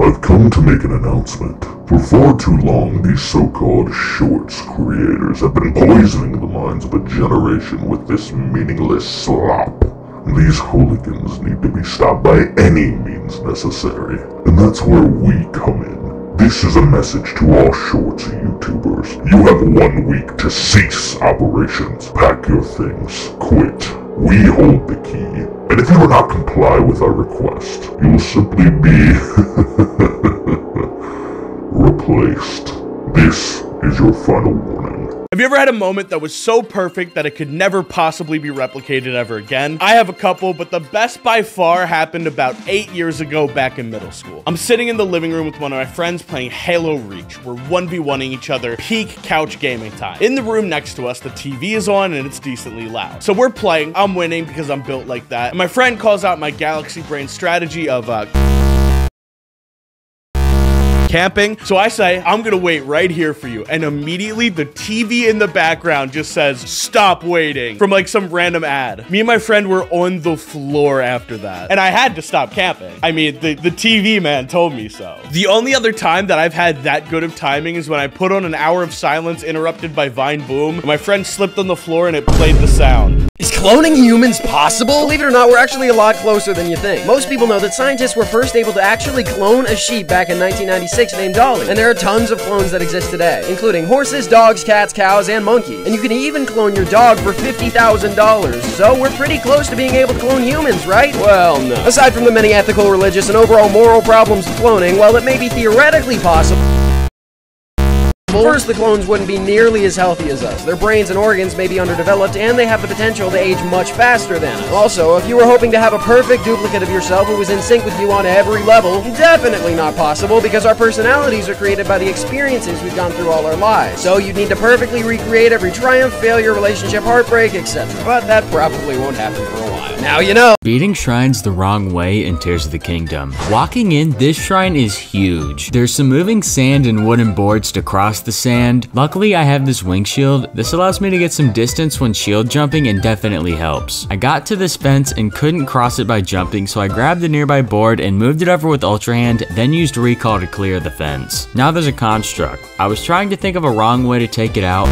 I've come to make an announcement. For far too long, these so-called shorts creators have been poisoning the minds of a generation with this meaningless slop. These hooligans need to be stopped by any means necessary. And that's where we come in. This is a message to all shorts YouTubers. You have one week to cease operations. Pack your things. Quit. We hold the key. And if you do not comply with our request, you will simply be replaced. This is your final. Have you ever had a moment that was so perfect that it could never possibly be replicated ever again? I have a couple, but the best by far happened about eight years ago back in middle school. I'm sitting in the living room with one of my friends playing Halo Reach. We're 1v1ing each other, peak couch gaming time. In the room next to us, the TV is on and it's decently loud. So we're playing, I'm winning because I'm built like that. And my friend calls out my Galaxy Brain strategy of, uh, camping. So I say, I'm gonna wait right here for you. And immediately the TV in the background just says, stop waiting from like some random ad. Me and my friend were on the floor after that. And I had to stop camping. I mean, the, the TV man told me so. The only other time that I've had that good of timing is when I put on an hour of silence interrupted by Vine Boom. My friend slipped on the floor and it played the sound. Is cloning humans possible? Believe it or not, we're actually a lot closer than you think. Most people know that scientists were first able to actually clone a sheep back in 1996 named Dolly. And there are tons of clones that exist today, including horses, dogs, cats, cows, and monkeys. And you can even clone your dog for $50,000. So we're pretty close to being able to clone humans, right? Well, no. Aside from the many ethical, religious, and overall moral problems of cloning, while it may be theoretically possible, First, the clones wouldn't be nearly as healthy as us. Their brains and organs may be underdeveloped, and they have the potential to age much faster than us. Also, if you were hoping to have a perfect duplicate of yourself who was in sync with you on every level, definitely not possible because our personalities are created by the experiences we've gone through all our lives. So you'd need to perfectly recreate every triumph, failure, relationship, heartbreak, etc. But that probably won't happen for a while. Now you know. Beating shrines the wrong way in Tears of the Kingdom. Walking in, this shrine is huge. There's some moving sand and wooden boards to cross the sand. Luckily, I have this wing shield. This allows me to get some distance when shield jumping and definitely helps. I got to this fence and couldn't cross it by jumping, so I grabbed the nearby board and moved it over with Ultra Hand, then used recall to clear the fence. Now there's a construct. I was trying to think of a wrong way to take it out.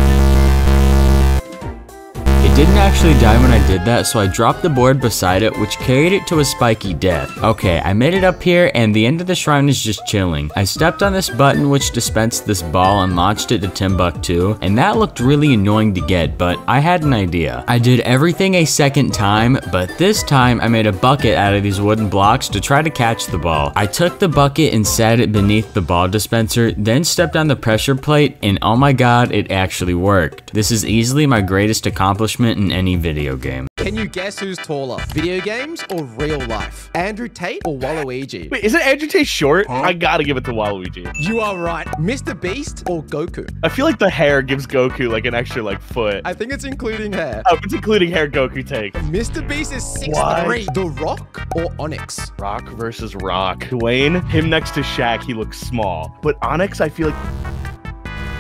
Didn't actually die when I did that, so I dropped the board beside it, which carried it to a spiky death. Okay, I made it up here, and the end of the shrine is just chilling. I stepped on this button, which dispensed this ball, and launched it to Timbuktu, and that looked really annoying to get, but I had an idea. I did everything a second time, but this time I made a bucket out of these wooden blocks to try to catch the ball. I took the bucket and set it beneath the ball dispenser, then stepped on the pressure plate, and oh my god, it actually worked. This is easily my greatest accomplishment in any video game. Can you guess who's taller? Video games or real life? Andrew Tate or Waluigi? Wait, isn't Andrew Tate short? I gotta give it to Waluigi. You are right. Mr. Beast or Goku? I feel like the hair gives Goku like an extra like foot. I think it's including hair. Oh, it's including hair Goku take. Mr. Beast is 6'3". The Rock or Onix? Rock versus Rock. Dwayne, him next to Shaq, he looks small. But Onix, I feel like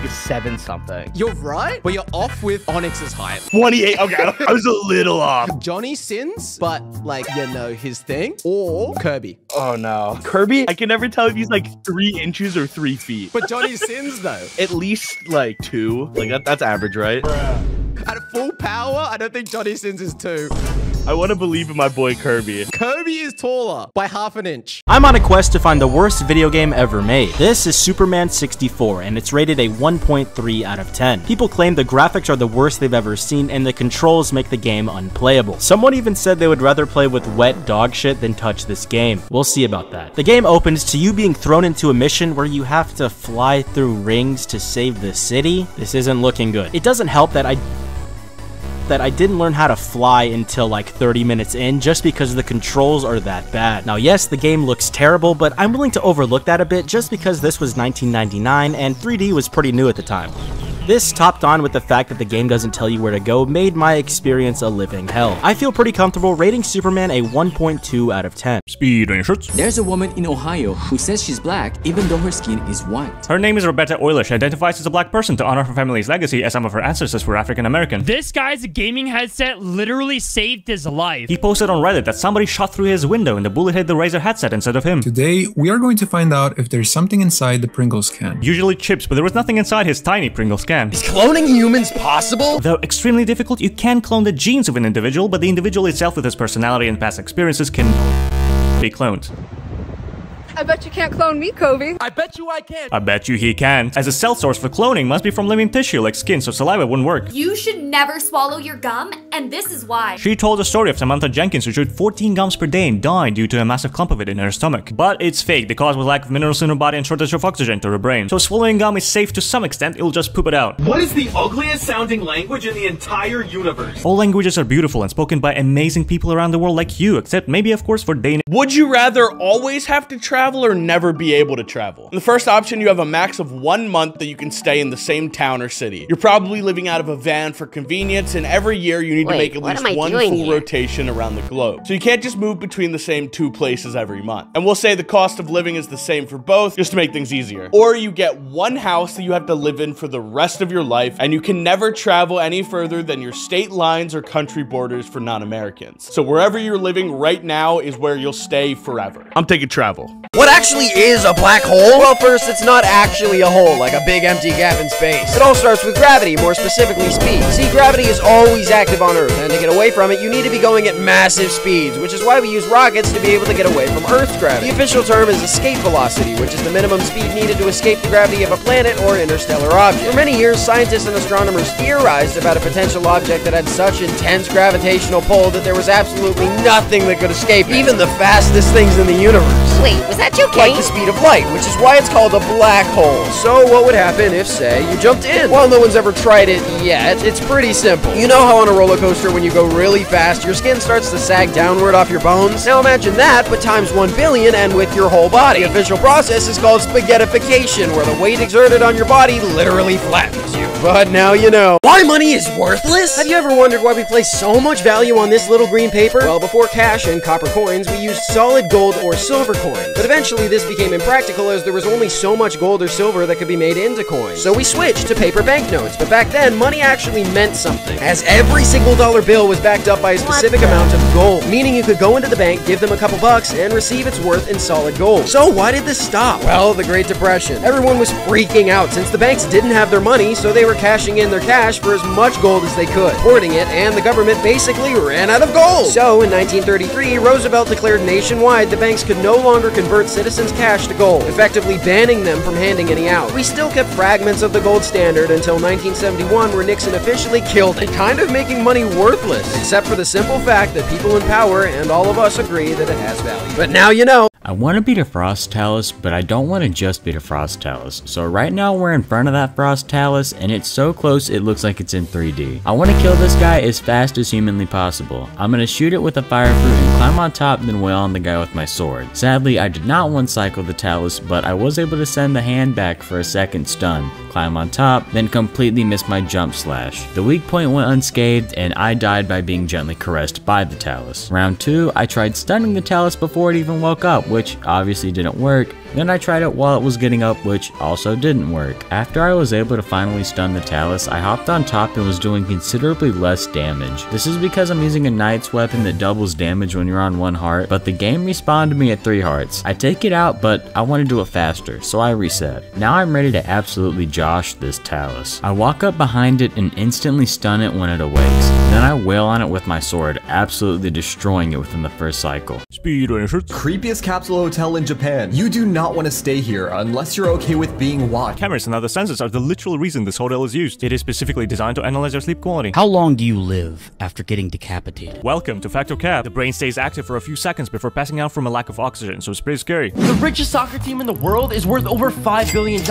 is seven something. You're right, but you're off with Onix's height. 28. Okay, I was a little off. Johnny Sins, but like, you know, his thing, or Kirby. Oh no. Kirby, I can never tell if he's like three inches or three feet. But Johnny Sins, though. At least like two. Like that, that's average, right? At full power, I don't think Johnny Sins is two. I want to believe in my boy Kirby. Kirby is taller by half an inch. I'm on a quest to find the worst video game ever made. This is Superman 64, and it's rated a 1.3 out of 10. People claim the graphics are the worst they've ever seen, and the controls make the game unplayable. Someone even said they would rather play with wet dog shit than touch this game. We'll see about that. The game opens to you being thrown into a mission where you have to fly through rings to save the city. This isn't looking good. It doesn't help that I that I didn't learn how to fly until like 30 minutes in just because the controls are that bad. Now yes, the game looks terrible, but I'm willing to overlook that a bit just because this was 1999 and 3D was pretty new at the time. This topped on with the fact that the game doesn't tell you where to go made my experience a living hell. I feel pretty comfortable rating Superman a 1.2 out of 10. Speed on your shirts. There's a woman in Ohio who says she's black even though her skin is white. Her name is Roberta Euler. She identifies as a black person to honor her family's legacy as some of her ancestors were African American. This guy's gaming headset literally saved his life. He posted on Reddit that somebody shot through his window and the bullet hit the Razer headset instead of him. Today, we are going to find out if there's something inside the Pringles can. Usually chips, but there was nothing inside his tiny Pringles can. Is cloning humans possible? Though extremely difficult, you can clone the genes of an individual, but the individual itself with his personality and past experiences can be cloned. I bet you can't clone me, Kobe. I bet you I can. I bet you he can, as a cell source for cloning must be from living tissue like skin, so saliva wouldn't work. You should never swallow your gum, and this is why. She told the story of Samantha Jenkins who chewed 14 gums per day and died due to a massive clump of it in her stomach. But it's fake, the cause was lack of minerals in her body and shortage of oxygen to her brain. So swallowing gum is safe to some extent, it'll just poop it out. What is the ugliest sounding language in the entire universe? All languages are beautiful and spoken by amazing people around the world like you, except maybe of course for Danish. Would you rather always have to travel or never be able to travel? In the first option, you have a max of one month that you can stay in the same town or city. You're probably living out of a van for convenience, and every year you need Wait, to make at least one full here? rotation around the globe. So you can't just move between the same two places every month. And we'll say the cost of living is the same for both, just to make things easier. Or you get one house that you have to live in for the rest of your life, and you can never travel any further than your state lines or country borders for non-Americans. So wherever you're living right now is where you'll stay forever. I'm taking travel. What actually is a black hole? Well, first, it's not actually a hole, like a big empty gap in space. It all starts with gravity, more specifically speed. See, gravity is always active on Earth, and to get away from it, you need to be going at massive speeds, which is why we use rockets to be able to get away from Earth's gravity. The official term is escape velocity, which is the minimum speed needed to escape the gravity of a planet or interstellar object. For many years, scientists and astronomers theorized about a potential object that had such intense gravitational pull that there was absolutely nothing that could escape it, even the fastest things in the universe. Wait, was that you, Like the speed of light, which is why it's called a black hole. So what would happen if, say, you jumped in? Well, no one's ever tried it yet. It's pretty simple. You know how on a roller coaster, when you go really fast, your skin starts to sag downward off your bones? Now imagine that, but times 1 billion and with your whole body. The official process is called spaghettification, where the weight exerted on your body literally flattens you. But now you know. Why money is worthless? Have you ever wondered why we place so much value on this little green paper? Well, before cash and copper coins, we used solid gold or silver coins. But eventually this became impractical as there was only so much gold or silver that could be made into coins. So we switched to paper banknotes, but back then money actually meant something, as every single dollar bill was backed up by a specific amount of gold, meaning you could go into the bank, give them a couple bucks, and receive its worth in solid gold. So why did this stop? Well, the Great Depression. Everyone was freaking out since the banks didn't have their money, so they were cashing in their cash for as much gold as they could, hoarding it, and the government basically ran out of gold. So in 1933, Roosevelt declared nationwide the banks could no longer convert citizens' cash to gold, effectively banning them from handing any out. We still kept fragments of the gold standard until 1971, where Nixon officially killed it, kind of making money worthless, except for the simple fact that people in power and all of us agree that it has value. But now you know. I want to beat a Frost Talus, but I don't want to just beat a Frost Talus. So right now we're in front of that Frost Talus, and it's so close it looks like it's in 3D. I want to kill this guy as fast as humanly possible. I'm going to shoot it with a fire fruit and climb on top, then wail on the guy with my sword. Sadly, I did not one cycle the Talus, but I was able to send the hand back for a second stun, climb on top, then completely miss my jump slash. The weak point went unscathed, and I died by being gently caressed by the Talus. Round 2, I tried stunning the Talus before it even woke up, which obviously didn't work. Then I tried it while it was getting up, which also didn't work. After I was able to finally stun the Talus, I hopped on top and was doing considerably less damage. This is because I'm using a Knight's weapon that doubles damage when you're on one heart, but the game respawned me at 3 hearts. I take it out, but I want to do it faster, so I reset. Now I'm ready to absolutely josh this Talus. I walk up behind it and instantly stun it when it awakes. Then I wail on it with my sword, absolutely destroying it within the first cycle. Speed on. Creepiest capsule hotel in Japan. You do not want to stay here unless you're okay with being watched. Cameras and other sensors are the literal reason this hotel is used. It is specifically designed to analyze your sleep quality. How long do you live after getting decapitated? Welcome to Factor Cap. The brain stays active for a few seconds before passing out from a lack of oxygen, so it's pretty scary. The richest soccer team in the world is worth over $5 billion,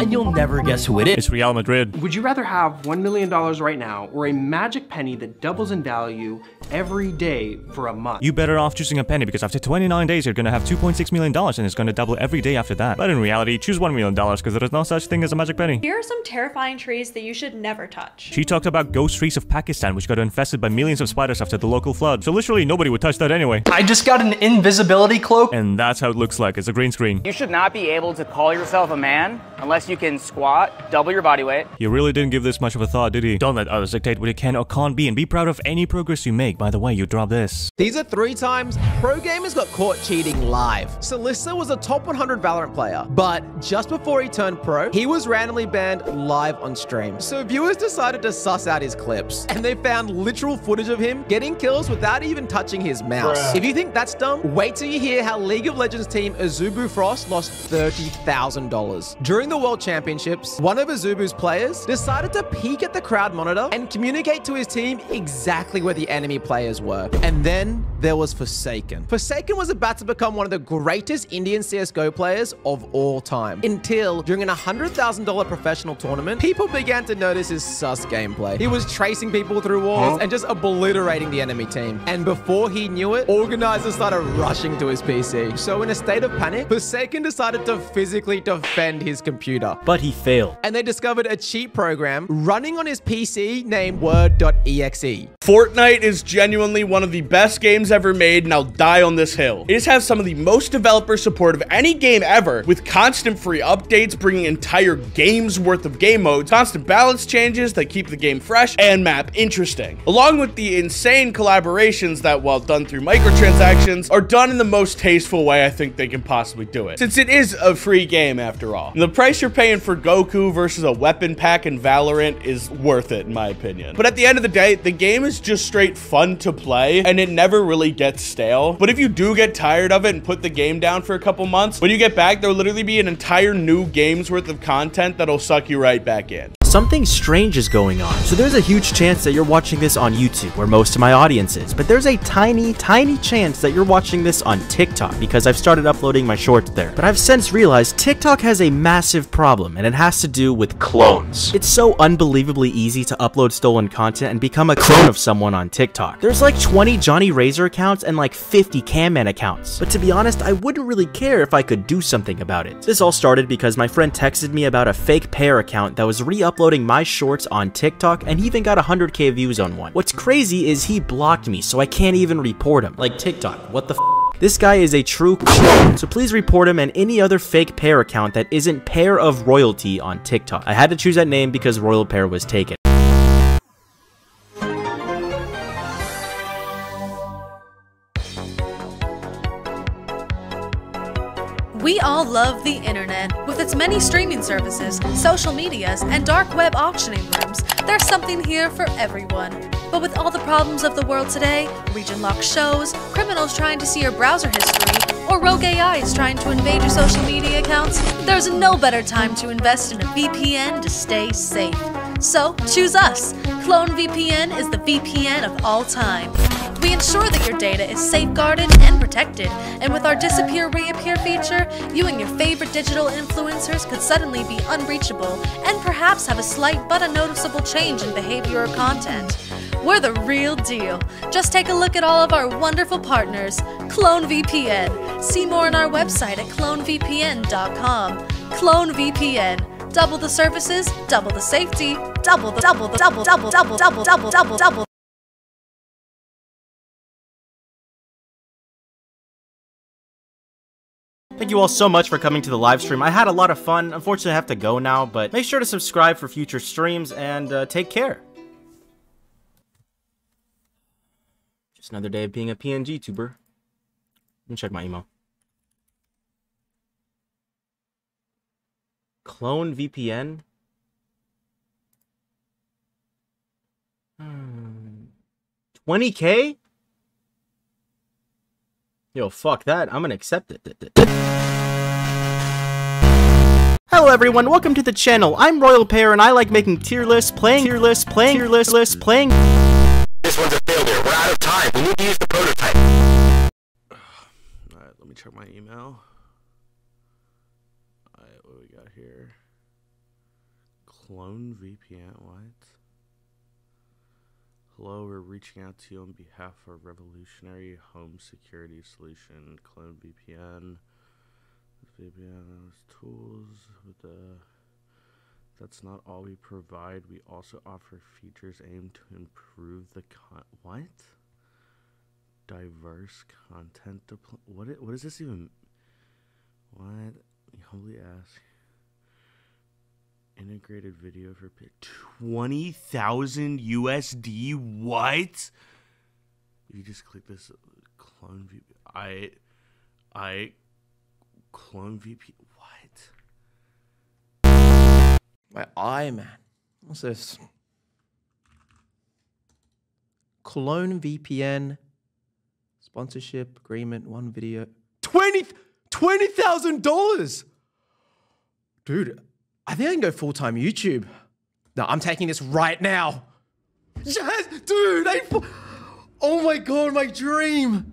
and you'll never guess who it is. It's Real Madrid. Would you rather have $1 million right now or a magic penny that doubles in value every day for a month? You better off choosing a penny because because after 29 days you're gonna have 2.6 million dollars and it's gonna double every day after that. But in reality, choose 1 million dollars because there is no such thing as a magic penny. Here are some terrifying trees that you should never touch. She talked about ghost trees of Pakistan which got infested by millions of spiders after the local flood. So literally nobody would touch that anyway. I just got an invisibility cloak. And that's how it looks like. It's a green screen. You should not be able to call yourself a man unless you can squat, double your body weight. He really didn't give this much of a thought, did he? Don't let others dictate what you can or can't be and be proud of any progress you make. By the way, you drop this. These are three times pro gamers got caught cheating live. Salissa was a top 100 Valorant player, but just before he turned pro, he was randomly banned live on stream. So viewers decided to suss out his clips, and they found literal footage of him getting kills without even touching his mouse. Bruh. If you think that's dumb, wait till you hear how League of Legends team Azubu Frost lost $30,000. During the World Championships, one of Azubu's players decided to peek at the crowd monitor and communicate to his team exactly where the enemy players were. And then there was Forsaken. Forsaken was about to become one of the greatest Indian CSGO players of all time. Until, during an $100,000 professional tournament, people began to notice his sus gameplay. He was tracing people through walls huh? and just obliterating the enemy team. And before he knew it, organizers started rushing to his PC. So in a state of panic, Forsaken decided to physically defend his computer. But he failed. And they discovered a cheat program running on his PC named Word.exe. Fortnite is genuinely one of the best games ever made, and I'll die on this hill. It has some of the most developer support of any game ever, with constant free updates bringing entire games worth of game modes, constant balance changes that keep the game fresh, and map interesting. Along with the insane collaborations that, while done through microtransactions, are done in the most tasteful way I think they can possibly do it, since it is a free game after all. The price you're paying for Goku versus a weapon pack in Valorant is worth it, in my opinion. But at the end of the day, the game is just straight fun to play, and it never really gets stale. But if you do get tired of it and put the game down for a couple months, when you get back, there'll literally be an entire new game's worth of content that'll suck you right back in something strange is going on. So there's a huge chance that you're watching this on YouTube, where most of my audience is, but there's a tiny, tiny chance that you're watching this on TikTok, because I've started uploading my shorts there. But I've since realized TikTok has a massive problem, and it has to do with clones. It's so unbelievably easy to upload stolen content and become a clone of someone on TikTok. There's like 20 Jonny Razer accounts and like 50 Camman accounts. But to be honest, I wouldn't really care if I could do something about it. This all started because my friend texted me about a fake Pear account that was re-uploaded uploading my shorts on TikTok and he even got 100k views on one. What's crazy is he blocked me, so I can't even report him. Like TikTok, what the this guy is a true so please report him and any other fake Pear account that isn't Pear of Royalty on TikTok. I had to choose that name because Royal Pear was taken. We all love the internet. With its many streaming services, social medias, and dark web auctioning rooms, there's something here for everyone. But with all the problems of the world today, region locked shows, criminals trying to see your browser history, or rogue AIs trying to invade your social media accounts, there's no better time to invest in a VPN to stay safe. So choose us. Clone VPN is the VPN of all time. We ensure that your data is safeguarded and protected, and with our Disappear Reappear feature, you and your favorite digital influencers could suddenly be unreachable and perhaps have a slight but unnoticeable change in behavior or content. We're the real deal. Just take a look at all of our wonderful partners. Clone VPN. See more on our website at clonevpn.com. Clone VPN. Double the services, double the safety, double the double the double double double double double double double You all so much for coming to the live stream. I had a lot of fun. Unfortunately, I have to go now, but make sure to subscribe for future streams and uh, take care. Just another day of being a PNG tuber. Let me check my email. Clone VPN. Hmm. 20k? Yo, fuck that. I'm gonna accept it. Hello everyone, welcome to the channel. I'm Royal Pear and I like making tier lists, playing tier lists, playing tier lists, lists, playing... This one's a failure. We're out of time. We need to use the prototype. Alright, let me check my email. Alright, what do we got here? Clone VPN, what? Hello, we're reaching out to you on behalf of Revolutionary Home Security Solution, Clone VPN. Has tools with the. That's not all we provide. We also offer features aimed to improve the con. What? Diverse content. Depl- what? i- What does this even? What? Humbly ask. Integrated video for pi- 20,000 USD. What? If you just click this clone view I. I. Clone VP. What? My eye, man. What's this? Clone VPN sponsorship agreement, one video. 20 $20,000! Dude, I think I can go full time YouTube. No, I'm taking this right now. Yes, dude, I. Oh my god, my dream!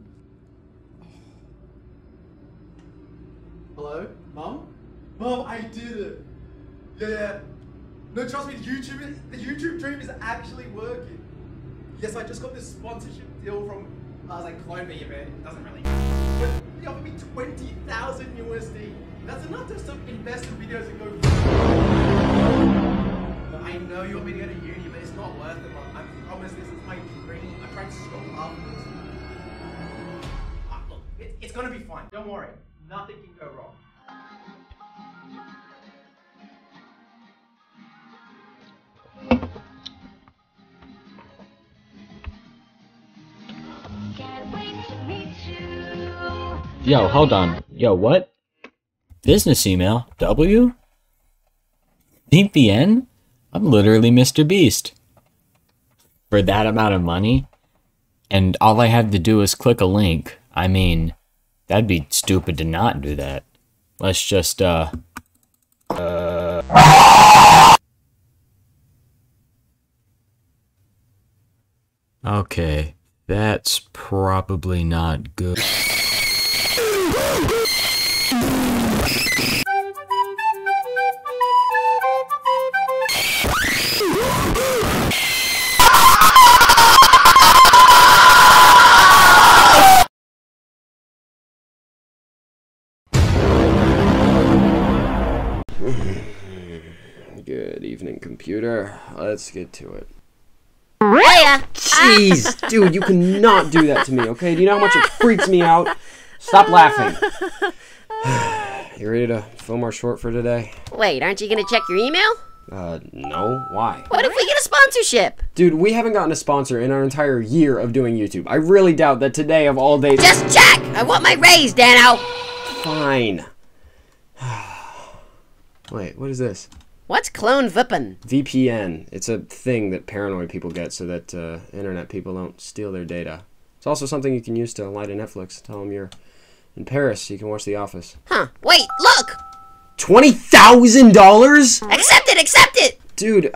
Hello? Mom? Mom, I did it! Yeah, yeah. No, trust me, the YouTube, the YouTube dream is actually working. Yes, I just got this sponsorship deal from, I was like, Clone me, man. It doesn't really But they offered me 20,000 USD. That's enough to invest in videos and go. I know you want me to go to uni, but it's not worth it, Mom. I promise this is my dream. I tried so hard for this. Ah, look, it, it's gonna be fine. Don't worry. Nothing can go wrong. Yo, hold on. Yo, what? Business email? W? VPN? I'm literally Mr. Beast. For that amount of money? And all I have to do is click a link. I mean, that'd be stupid to not do that. Let's just, uh. Uh. Okay, that's probably not good. Evening, computer. Let's get to it. Hiya. Jeez, dude, you cannot do that to me, okay? Do you know how much it freaks me out? Stop laughing. You ready to film our short for today? Wait, aren't you gonna check your email? Uh, no. Why? What if we get a sponsorship? Dude, we haven't gotten a sponsor in our entire year of doing YouTube. I really doubt that today of all days. Just check! I want my raise, Danno! Fine. Wait, what is this? What's clone vippin'? VPN. It's a thing that paranoid people get so that uh, internet people don't steal their data. It's also something you can use to lie to Netflix. Tell them you're in Paris so you can watch The Office. Huh, wait, look! $20,000? Accept it, accept it! Dude,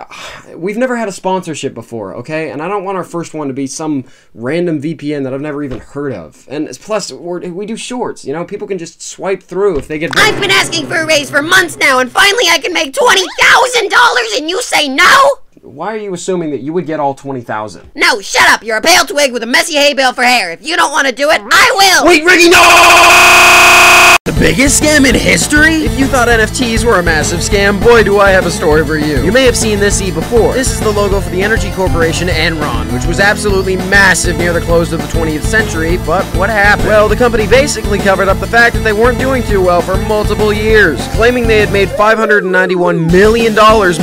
we've never had a sponsorship before, okay? And I don't want our first one to be some random VPN that I've never even heard of. And plus, we're, we do shorts, you know? People can just swipe through if they get. I've been asking for a raise for months now, and finally I can make $20,000 and you say no? Why are you assuming that you would get all 20,000? No, shut up! You're a pale twig with a messy hay bale for hair. If you don't want to do it, I will! Wait, Riggy, no! The biggest scam in history? If you thought NFTs were a massive scam, boy do I have a story for you. You may have seen this E before. This is the logo for the energy corporation Enron, which was absolutely massive near the close of the 20th century, but what happened? Well, the company basically covered up the fact that they weren't doing too well for multiple years, claiming they had made $591 million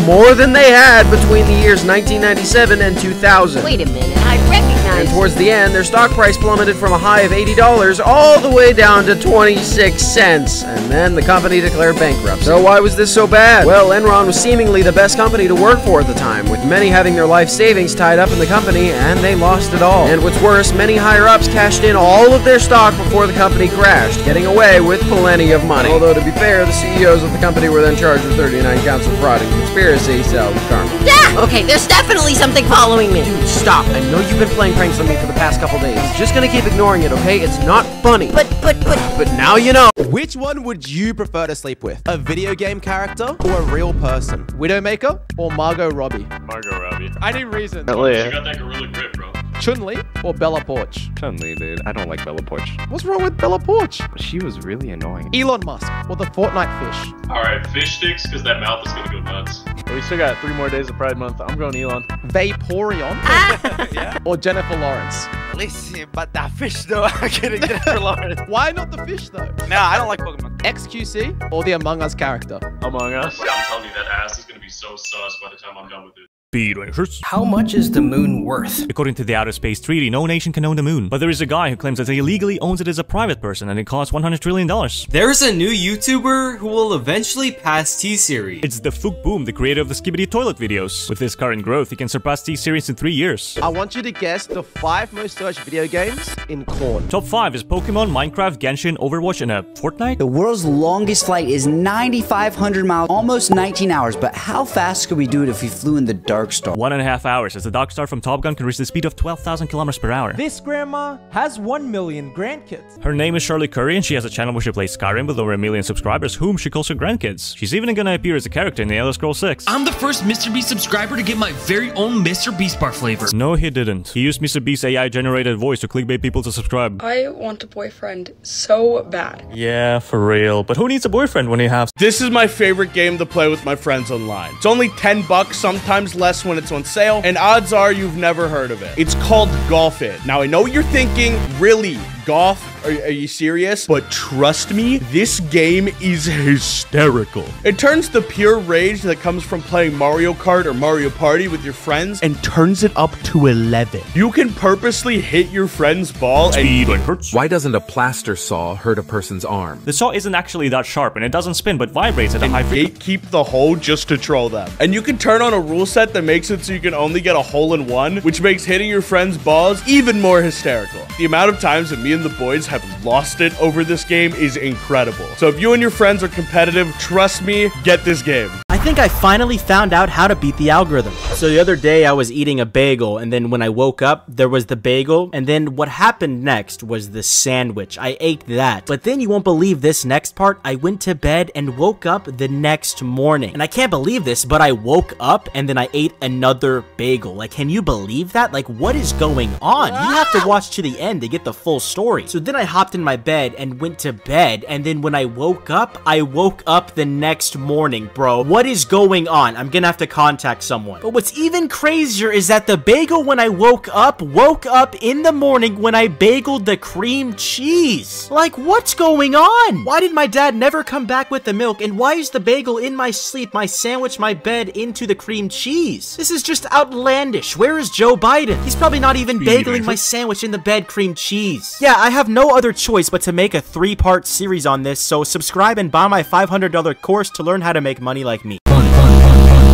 more than they had between the years 1997 and 2000. Wait a minute, I recognize. And towards the end, their stock price plummeted from a high of $80 all the way down to 26 cents. And then the company declared bankruptcy. So why was this so bad? Well, Enron was seemingly the best company to work for at the time, with many having their life savings tied up in the company, and they lost it all. And what's worse, many higher-ups cashed in all of their stock before the company crashed, getting away with plenty of money. Although, to be fair, the CEOs of the company were then charged with 39 counts of fraud and conspiracy, so karma. Yeah! Okay, there's definitely something following me. Dude, stop. I know you've been playing pranks on me for the past couple days. Just gonna keep ignoring it, okay? It's not funny. But, but, but. But now you know. Which one would you prefer to sleep with? A video game character or a real person? Widowmaker or Margot Robbie? Margot Robbie. I need reason. She got that gorilla grip, bro. Chun Li or Bella Poarch? Chun Li, dude. I don't like Bella Poarch. What's wrong with Bella Poarch? She was really annoying. Elon Musk or the Fortnite fish? All right, fish sticks, because that mouth is gonna go nuts. We still got three more days of Pride Month. I'm going Elon. Vaporeon ah! or Jennifer Lawrence? Listen, but that fish though, I'm getting Jennifer Lawrence. Why not the fish though? No, I don't like Pokemon. XQC or the Among Us character? Among Us. I'm telling you, that ass is gonna be so sus by the time I'm done with it. Speed Rangers. How much is the moon worth? According to the Outer Space Treaty, no nation can own the moon. But there is a guy who claims that he illegally owns it as a private person and it costs $100 trillion. There's a new YouTuber who will eventually pass T-Series. It's DaFuq!?Boom, the creator of the Skibidi Toilet videos. With his current growth, he can surpass T-Series in three years. I want you to guess the five most searched video games in corn. Top 5 is Pokemon, Minecraft, Genshin, Overwatch, and a Fortnite? The world's longest flight is 9,500 miles, almost 19 hours, but how fast could we do it if we flew in the Dark Star? One and a half hours, as the Dark Star from Top Gun can reach the speed of 12,000 kilometers per hour. This grandma has 1 million grandkids. Her name is Shirley Curry, and she has a channel where she plays Skyrim with over a million subscribers, whom she calls her grandkids. She's even gonna appear as a character in the Elder Scrolls 6. I'm the first Mr. Beast subscriber to get my very own Mr. Beast bar flavor. No, he didn't. He used Mr. Beast's AI-generated voice to clickbait people to subscribe. I want a boyfriend so bad. Yeah, for real. But who needs a boyfriend when you have... This is my favorite game to play with my friends online. It's only 10 bucks, sometimes less when it's on sale, and odds are you've never heard of it. It's called Golf It. Now, I know you're thinking, really, golf? Are, are, you serious? But trust me, this game is hysterical. It turns the pure rage that comes from playing Mario Kart or Mario Party with your friends and turns it up to 11. You can purposely hit your friend's ball Speed and- hurts. Why doesn't a plaster saw hurt a person's arm? The saw isn't actually that sharp, and it doesn't spin, but vibrates at a high frequency. Keep the hole just to troll them. And you can turn on a rule set that makes it so you can only get a hole in one, which makes hitting your friend's balls even more hysterical. The amount of times that me and the boys have lost it over this game is incredible. So if you and your friends are competitive, trust me, get this game. I think I finally found out how to beat the algorithm. So the other day I was eating a bagel and then when I woke up, there was the bagel and then what happened next was the sandwich. I ate that. But then you won't believe this next part. I went to bed and woke up the next morning. And I can't believe this, but I woke up and then I ate another bagel. Like, can you believe that? Like, what is going on? You have to watch to the end to get the full story. So then I hopped in my bed and went to bed and then when I woke up, I woke up the next morning, bro. What is going on? I'm gonna have to contact someone. But what's even crazier is that the bagel when I woke up, woke up in the morning when I bageled the cream cheese. Like, what's going on? Why did my dad never come back with the milk? And why is the bagel in my sleep, my sandwich, my bed into the cream cheese? This is just outlandish. Where is Joe Biden? He's probably not even bageling my sandwich in the bed cream cheese. Yeah, I have no other choice but to make a three-part series on this, so subscribe and buy my $500 course to learn how to make money like me.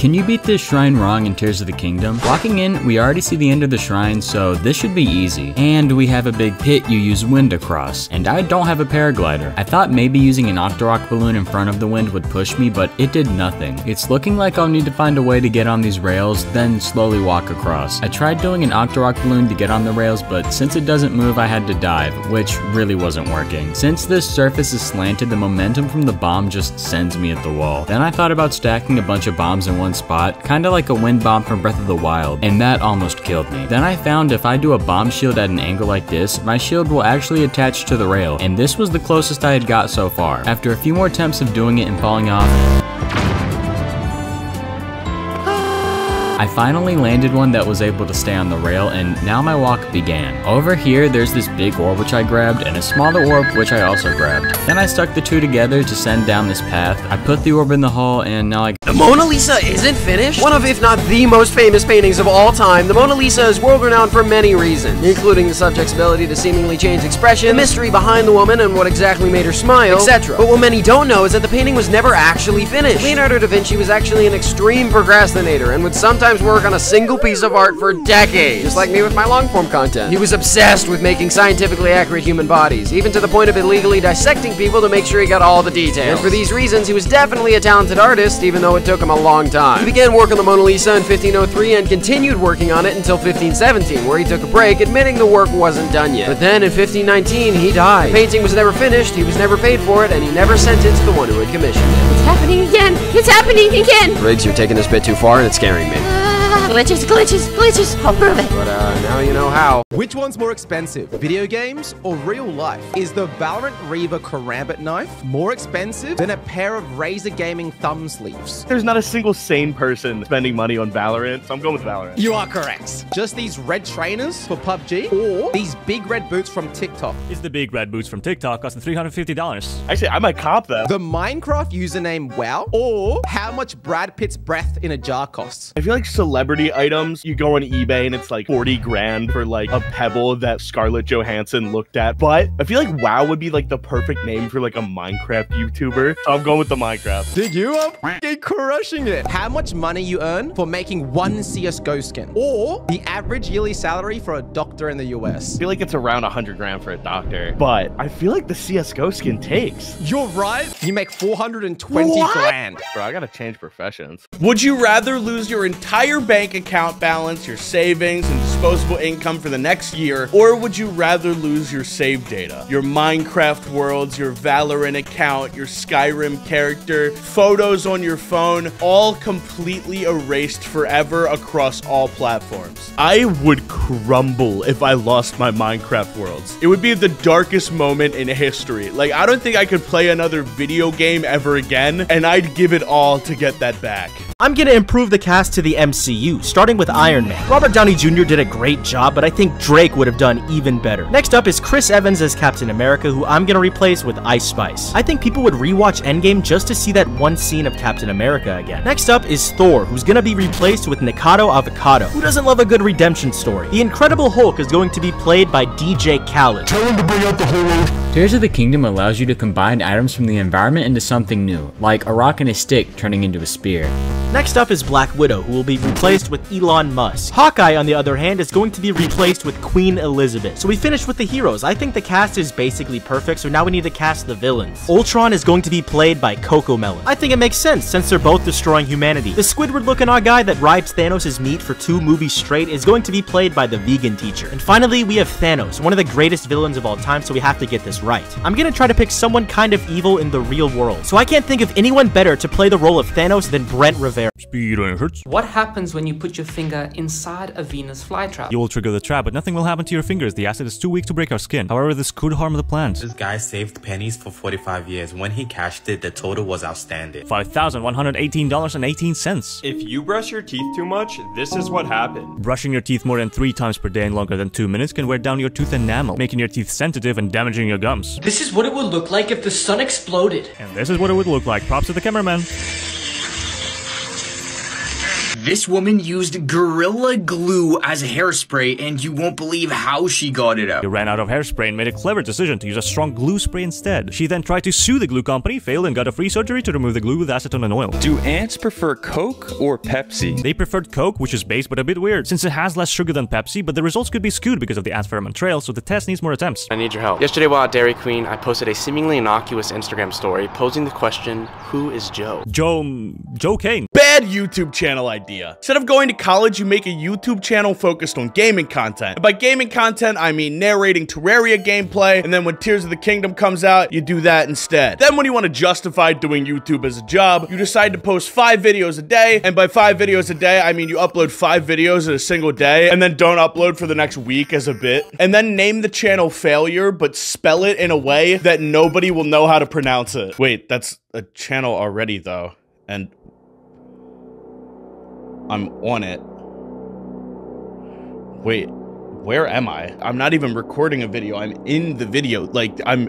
Can you beat this shrine wrong in Tears of the Kingdom? Walking in, we already see the end of the shrine, so this should be easy. And we have a big pit you use wind across. And I don't have a paraglider. I thought maybe using an Octorok balloon in front of the wind would push me, but it did nothing. It's looking like I'll need to find a way to get on these rails, then slowly walk across. I tried doing an Octorok balloon to get on the rails, but since it doesn't move, I had to dive, which really wasn't working. Since this surface is slanted, the momentum from the bomb just sends me at the wall. Then I thought about stacking a bunch of bombs in one spot, kinda like a wind bomb from Breath of the Wild, and that almost killed me. Then I found if I do a bomb shield at an angle like this, my shield will actually attach to the rail, and this was the closest I had got so far. After a few more attempts of doing it and falling off, I finally landed one that was able to stay on the rail and now my walk began. Over here there's this big orb which I grabbed and a smaller orb which I also grabbed. Then I stuck the two together to send down this path. I put the orb in the hole and now I- The Mona Lisa isn't finished? One of, if not the most famous paintings of all time, the Mona Lisa is world-renowned for many reasons, including the subject's ability to seemingly change expression, the mystery behind the woman and what exactly made her smile, etc. But what many don't know is that the painting was never actually finished. Leonardo da Vinci was actually an extreme procrastinator and would sometimes work on a single piece of art for decades, just like me with my long-form content. He was obsessed with making scientifically accurate human bodies, even to the point of illegally dissecting people to make sure he got all the details. And for these reasons, he was definitely a talented artist, even though it took him a long time. He began work on the Mona Lisa in 1503 and continued working on it until 1517, where he took a break, admitting the work wasn't done yet. But then in 1519, he died. The painting was never finished, he was never paid for it, and he never sent it to the one who had commissioned it. It's happening again! It's happening again! Riggs, you're taking this bit too far and it's scaring me. Glitches, glitches, glitches. I'll prove it. But uh, now you know how. Which one's more expensive, video games or real life? Is the Valorant Reaver Karambit knife more expensive than a pair of Razer Gaming thumb sleeves? There's not a single sane person spending money on Valorant, so I'm going with Valorant. You are correct. Just these red trainers for PUBG or these big red boots from TikTok? It's the big red boots from TikTok costing $350. Actually, I might cop them. The Minecraft username WoW or how much Brad Pitt's breath in a jar costs? I feel like celebrity items, you go on eBay and it's like 40 grand for like a pebble that Scarlett Johansson looked at. But I feel like WoW would be like the perfect name for like a Minecraft YouTuber. So I'm going with the Minecraft. Did you are f***ing crushing it. How much money you earn for making one CSGO skin? Or the average yearly salary for a doctor in the US? I feel like it's around 100 grand for a doctor. But I feel like the CSGO skin takes. You're right. You make 420 What? grand. Bro, I gotta change professions. Would you rather lose your entire bank account balance, your savings, and disposable income for the next year, or would you rather lose your save data? Your Minecraft worlds, your Valorant account, your Skyrim character, photos on your phone, all completely erased forever across all platforms. I would crumble if I lost my Minecraft worlds. It would be the darkest moment in history. Like, I don't think I could play another video game ever again, and I'd give it all to get that back. I'm gonna improve the cast to the MCU, starting with Iron Man. Robert Downey Jr. did a great job, but I think Drake would have done even better. Next up is Chris Evans as Captain America, who I'm gonna replace with Ice Spice. I think people would rewatch Endgame just to see that one scene of Captain America again. Next up is Thor, who's gonna be replaced with Nikocado Avocado. Who doesn't love a good redemption story? The Incredible Hulk is going to be played by DJ Khaled. Tell him to bring out the whole Tears of the Kingdom allows you to combine items from the environment into something new, like a rock and a stick turning into a spear. Next up is Black Widow, who will be replaced with Elon Musk. Hawkeye, on the other hand, is going to be replaced with Queen Elizabeth. So we finished with the heroes. I think the cast is basically perfect, so now we need to cast the villains. Ultron is going to be played by Coco Melon. I think it makes sense, since they're both destroying humanity. The Squidward-looking odd guy that rides Thanos' meat for two movies straight is going to be played by the vegan teacher. And finally, we have Thanos, one of the greatest villains of all time, so we have to get this right. I'm gonna try to pick someone kind of evil in the real world, so I can't think of anyone better to play the role of Thanos than Brent Rivera. Speed on hurts. What happens when you put your finger inside a Venus flytrap? You will trigger the trap, but nothing will happen to your fingers. The acid is too weak to break our skin. However, this could harm the plant. This guy saved pennies for 45 years. When he cashed it, the total was outstanding. $5,118.18. If you brush your teeth too much, this is what happened. Brushing your teeth more than three times per day and longer than two minutes can wear down your tooth enamel, making your teeth sensitive and damaging your gums. This is what it would look like if the sun exploded. And this is what it would look like. Props to the cameraman. This woman used Gorilla Glue as a hairspray, and you won't believe how she got it out. She ran out of hairspray and made a clever decision to use a strong glue spray instead. She then tried to sue the glue company, failed, and got a free surgery to remove the glue with acetone and oil. Do ants prefer Coke or Pepsi? They preferred Coke, which is base but a bit weird, since it has less sugar than Pepsi, but the results could be skewed because of the ant pheromone trail, so the test needs more attempts. I need your help. Yesterday while at Dairy Queen, I posted a seemingly innocuous Instagram story posing the question, who is Joe? Joe... Joe Cain. Bad YouTube channel idea. Instead of going to college, you make a YouTube channel focused on gaming content. And by gaming content, I mean narrating Terraria gameplay, and then when Tears of the Kingdom comes out, you do that instead. Then when you want to justify doing YouTube as a job, you decide to post five videos a day, and by five videos a day, I mean you upload five videos in a single day, and then don't upload for the next week as a bit, and then name the channel Phaleur, but spell it in a way that nobody will know how to pronounce it. Wait, that's a channel already, though, and I'm on it. Wait, where am I? I'm not even recording a video. I'm in the video. Like, I'm...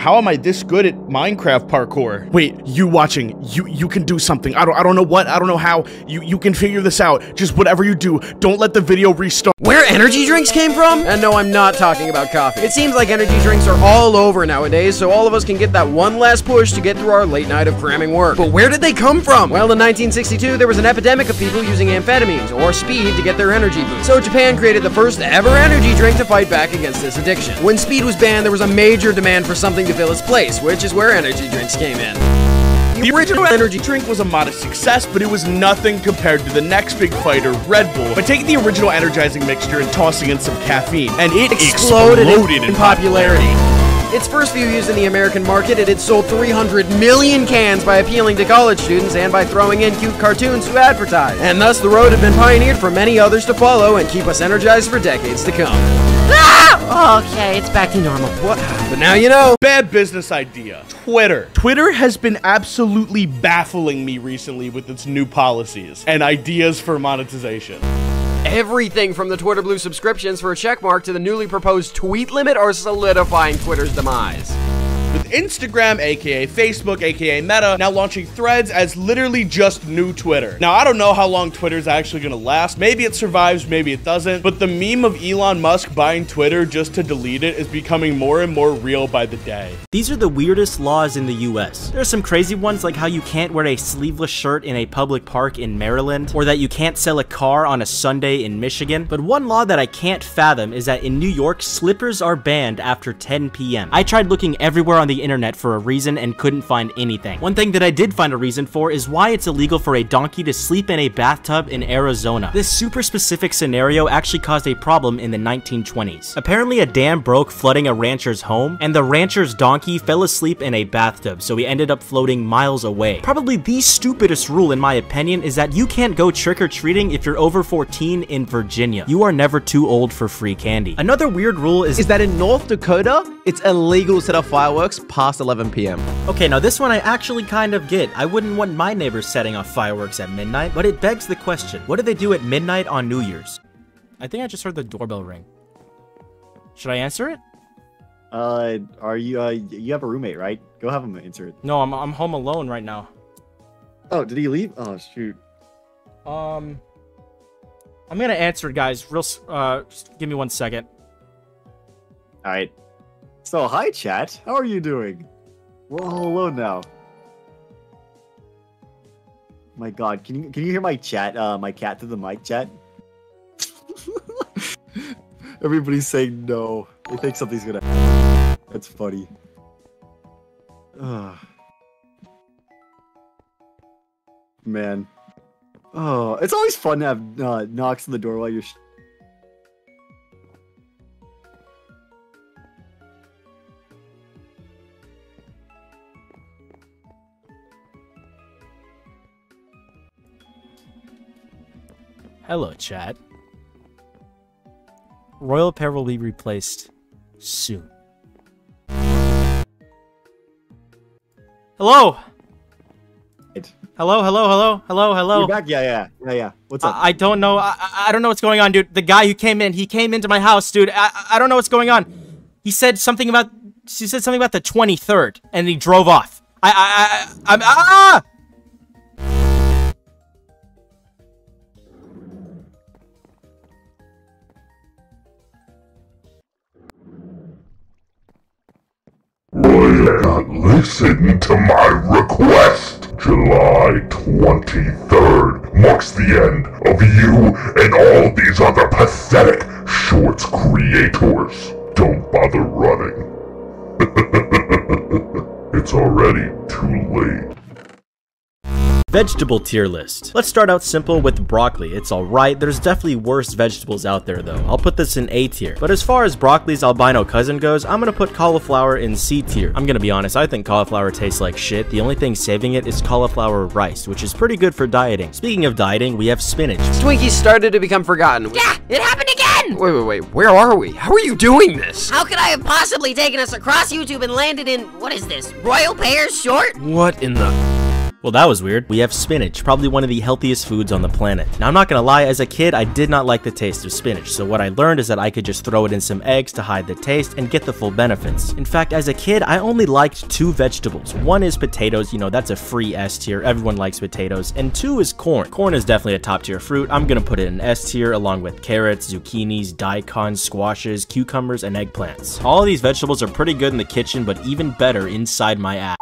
How am I this good at Minecraft parkour? Wait, you watching, you you can do something. I don't I don't know what, I don't know how. You you can figure this out. Just whatever you do, don't let the video restart. Where energy drinks came from? And no, I'm not talking about coffee. It seems like energy drinks are all over nowadays, so all of us can get that one last push to get through our late night of cramming work. But where did they come from? Well, in 1962, there was an epidemic of people using amphetamines or speed to get their energy boost. So Japan created the first ever energy drink to fight back against this addiction. When speed was banned, there was a major demand for something to fill its place, which is where energy drinks came in. The original energy drink was a modest success, but it was nothing compared to the next big fighter, Red Bull. By taking the original energizing mixture and tossing in some caffeine, and it exploded, Exploded in in popularity. Its first few years in the American market, it had sold 300 million cans by appealing to college students and by throwing in cute cartoons to advertise. And thus, the road had been pioneered for many others to follow and keep us energized for decades to come. Ah! Okay, it's back to normal. What? But now you know. Bad business idea. Twitter. Twitter has been absolutely baffling me recently with its new policies and ideas for monetization. Everything from the Twitter Blue subscriptions for a checkmark to the newly proposed tweet limit are solidifying Twitter's demise. With Instagram, aka Facebook, aka Meta, now launching threads as literally just new Twitter. Now, I don't know how long Twitter's actually gonna last. Maybe it survives, maybe it doesn't. But the meme of Elon Musk buying Twitter just to delete it is becoming more and more real by the day. These are the weirdest laws in the US. There are some crazy ones like how you can't wear a sleeveless shirt in a public park in Maryland, or that you can't sell a car on a Sunday in Michigan. But one law that I can't fathom is that in New York, slippers are banned after 10 p.m. I tried looking everywhere on the internet for a reason and couldn't find anything. One thing that I did find a reason for is why it's illegal for a donkey to sleep in a bathtub in Arizona. This super specific scenario actually caused a problem in the 1920s. Apparently a dam broke flooding a rancher's home, and the rancher's donkey fell asleep in a bathtub, so he ended up floating miles away. Probably the stupidest rule in my opinion is that you can't go trick-or-treating if you're over 14 in Virginia. You are never too old for free candy. Another weird rule is, is that in North Dakota, it's illegal to set off fireworks past 11 p.m. Okay, now this one I actually kind of get. I wouldn't want my neighbors setting off fireworks at midnight, but it begs the question, what do they do at midnight on New Year's? I think I just heard the doorbell ring. Should I answer it? Uh, are you, uh, you have a roommate, right? Go have him answer it. No, I'm, I'm home alone right now. Oh, did he leave? Oh, shoot. Um, I'm gonna answer it, guys. Real, uh, just give me one second. All right. So, hi, chat. How are you doing? We're all alone now. My God, can you can you hear my chat? Uh, my cat through the mic chat. Everybody's saying no. They think something's gonna. That's funny. Ugh. Man. Oh, it's always fun to have uh, knocks on the door while you're. Hello, chat. Royal Pear will be replaced soon. Hello! Hello, hello, hello, hello, hello. You're back? Yeah, yeah, yeah, yeah. What's up? I, I don't know. I, I don't know what's going on, dude. The guy who came in, he came into my house, dude. I, I don't know what's going on. He said something about, he said something about the 23rd, and he drove off. I, I, I, I'm, ah! Why not listen to my request? July 23rd marks the end of you and all these other pathetic shorts creators. Don't bother running. it's already too late. Vegetable tier list. Let's start out simple with broccoli. It's alright, there's definitely worse vegetables out there though. I'll put this in A tier. But as far as broccoli's albino cousin goes, I'm gonna put cauliflower in C tier. I'm gonna be honest, I think cauliflower tastes like shit. The only thing saving it is cauliflower rice, which is pretty good for dieting. Speaking of dieting, we have spinach. Twinkies started to become forgotten. Yeah, it happened again! Wait, wait, wait, where are we? How are you doing this? How could I have possibly taken us across YouTube and landed in, what is this, Royal Pears Short? What in the... Well, that was weird. We have spinach, probably one of the healthiest foods on the planet. Now, I'm not gonna lie, as a kid, I did not like the taste of spinach, so what I learned is that I could just throw it in some eggs to hide the taste and get the full benefits. In fact, as a kid, I only liked two vegetables. One is potatoes, you know, that's a free S tier, everyone likes potatoes, and two is corn. Corn is definitely a top tier fruit, I'm gonna put it in S tier along with carrots, zucchinis, daikons, squashes, cucumbers, and eggplants. All these vegetables are pretty good in the kitchen, but even better inside my ass.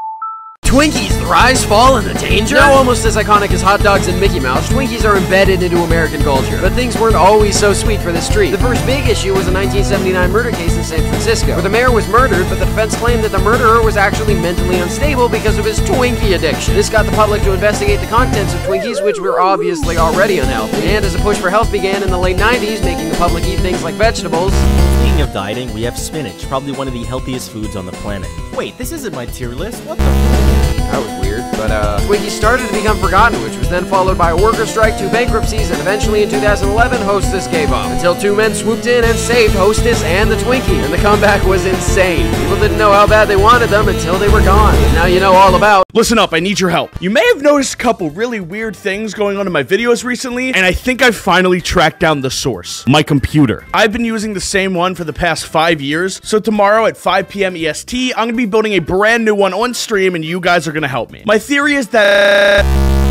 Twinkies, the rise, fall, and the danger? Now almost as iconic as hot dogs and Mickey Mouse, Twinkies are embedded into American culture. But things weren't always so sweet for the street. The first big issue was a 1979 murder case in San Francisco, where the mayor was murdered, but the defense claimed that the murderer was actually mentally unstable because of his Twinkie addiction. This got the public to investigate the contents of Twinkies, which were obviously already unhealthy. And as a push for health began in the late 90s, making the public eat things like vegetables, Speaking of dieting, we have spinach, probably one of the healthiest foods on the planet. Wait, this isn't my tier list. What the? That was weird. But uh, Twinkie started to become forgotten, which was then followed by a worker strike, two bankruptcies, and eventually in 2011, Hostess gave up. Until two men swooped in and saved Hostess and the Twinkie. And the comeback was insane. People didn't know how bad they wanted them until they were gone. Now you know all about. Listen up, I need your help. You may have noticed a couple really weird things going on in my videos recently, and I think I finally tracked down the source my computer. I've been using the same one for the past five years, so tomorrow at 5 p.m. EST, I'm gonna be building a brand new one on stream, and you guys are gonna help me. My theory is that.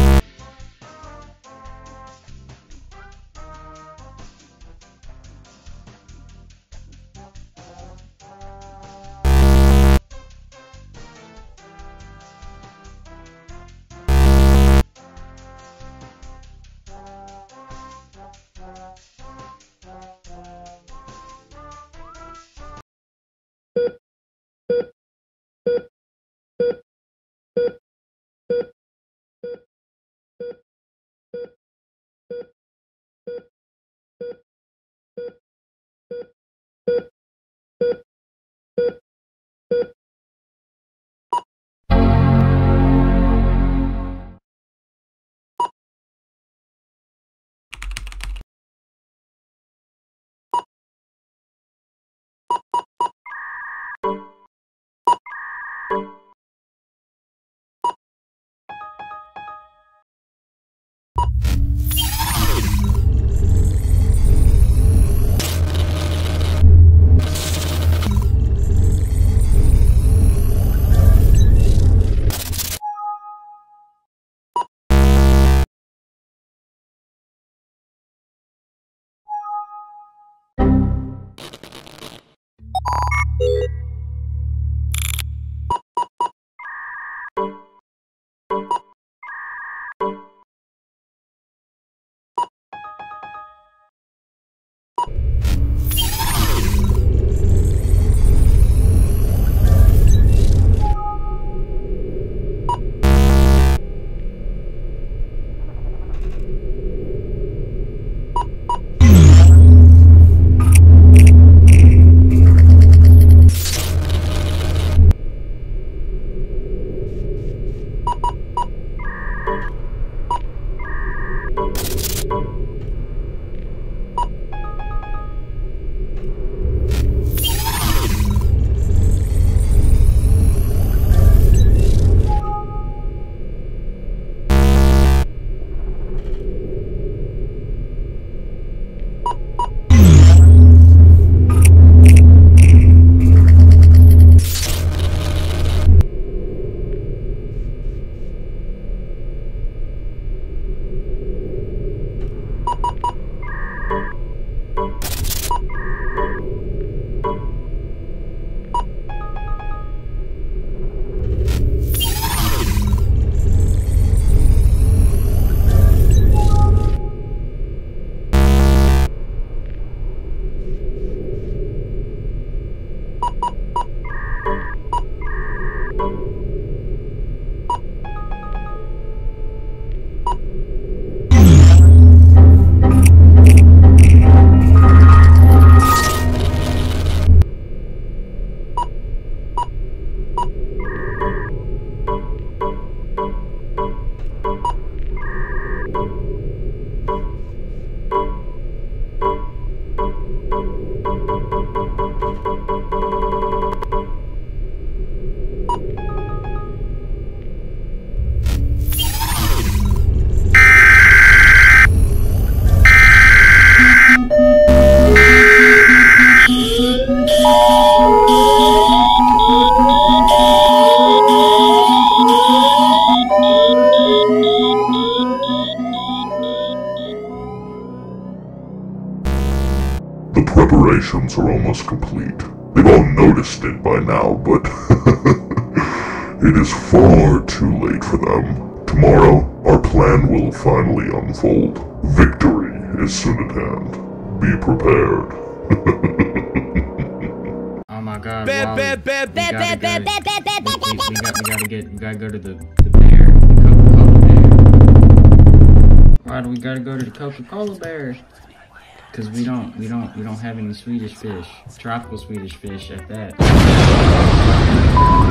Swedish fish. Tropical Swedish fish at that.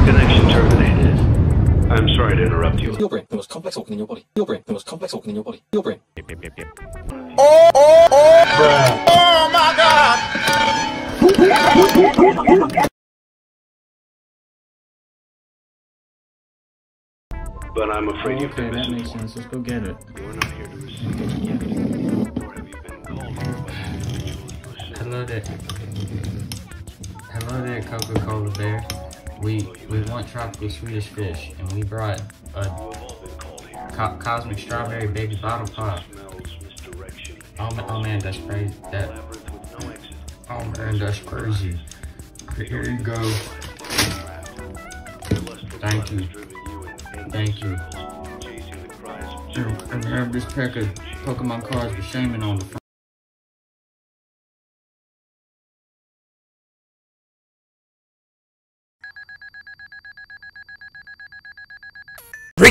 Connection terminated. I'm sorry to interrupt you. Your brain, the most complex organ in your body. Your brain, the most complex organ in your body. Your brain. Oh, oh, oh! Oh my god! But I'm afraid you've Okay, been that missing. makes sense. Let's go get it. You're not here to Hello there. Hello there, Coca-Cola Bear. We we want tropical Swedish fish, and we brought a co- cosmic strawberry baby bottle pop. Oh, ma- oh man, that's crazy. That. Oh man, that's crazy. Here you go. Thank you. Thank you. And have this pack of Pokemon cards with Shaman on the front.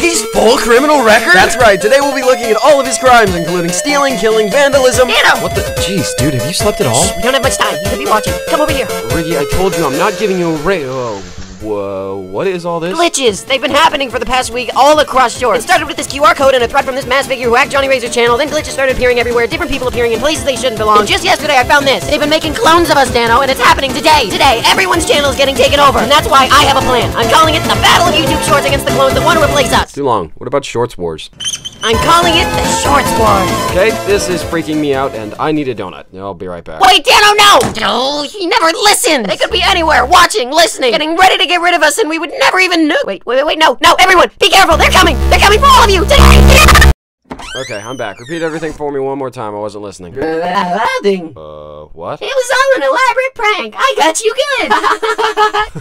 Riggy's full criminal record? That's right. Today we'll be looking at all of his crimes, including stealing, killing, vandalism. Danno! What the? Jeez, dude, have you slept at all? We don't have much time. You could be watching. Come over here. Ricky, I told you I'm not giving you a ra- oh, whoa, what is all this? Glitches. They've been happening for the past week all across Short. It started with this QR code and a threat from this mass figure who hacked Jonny Razer's channel. Then glitches started appearing everywhere. Different people appearing in places they shouldn't belong. And just yesterday, I found this. They've been making clones of us, Danno, and it's happening today. Today, everyone's channel is getting taken over, and that's why I have a plan. I'm calling it the Battle of YouTube Shorts against the clones that want to replace us. Too long. What about Shorts Wars? I'm calling it the Shorts Wars. Okay, this is freaking me out, and I need a donut. I'll be right back. Wait, Danno, no! No, he never listened. They could be anywhere, watching, listening, getting ready to get rid of us, and we would never even know. Wait, wait, wait, wait, no, no, everyone, be careful. They're coming. They're coming for all of you today. Okay, I'm back. Repeat everything for me one more time. I wasn't listening. Nothing. Uh, what? It was all an elaborate prank. I got you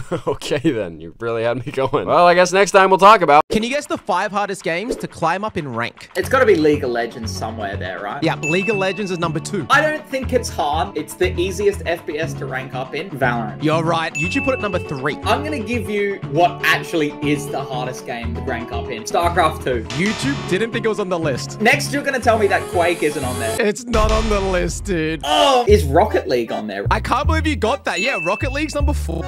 good. okay then, you really had me going. Well, I guess next time we'll talk about. Can you guess the five hardest games to climb up in rank? It's got to be League of Legends somewhere there, right? Yeah, League of Legends is number two. I don't think it's hard. It's the easiest FPS to rank up in. Valorant. You're right. YouTube put it number three. I'm gonna give you what actually is the hardest game to rank up in. StarCraft 2. YouTube didn't think it was on the list. Next, you're gonna tell me that Quake isn't on there. It's not on the list, dude. Oh, is Rocket League on there? I can't believe you got that. Yeah, Rocket League's number four.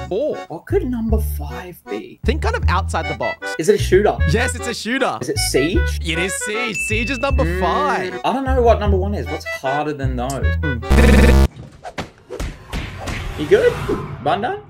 What could number five be? Think kind of outside the box. Is it a shooter? Yes, it's a shooter. Is it Siege? It is Siege. Siege is number five. I don't know what number one is. What's harder than those? Hmm. you good? Bunda?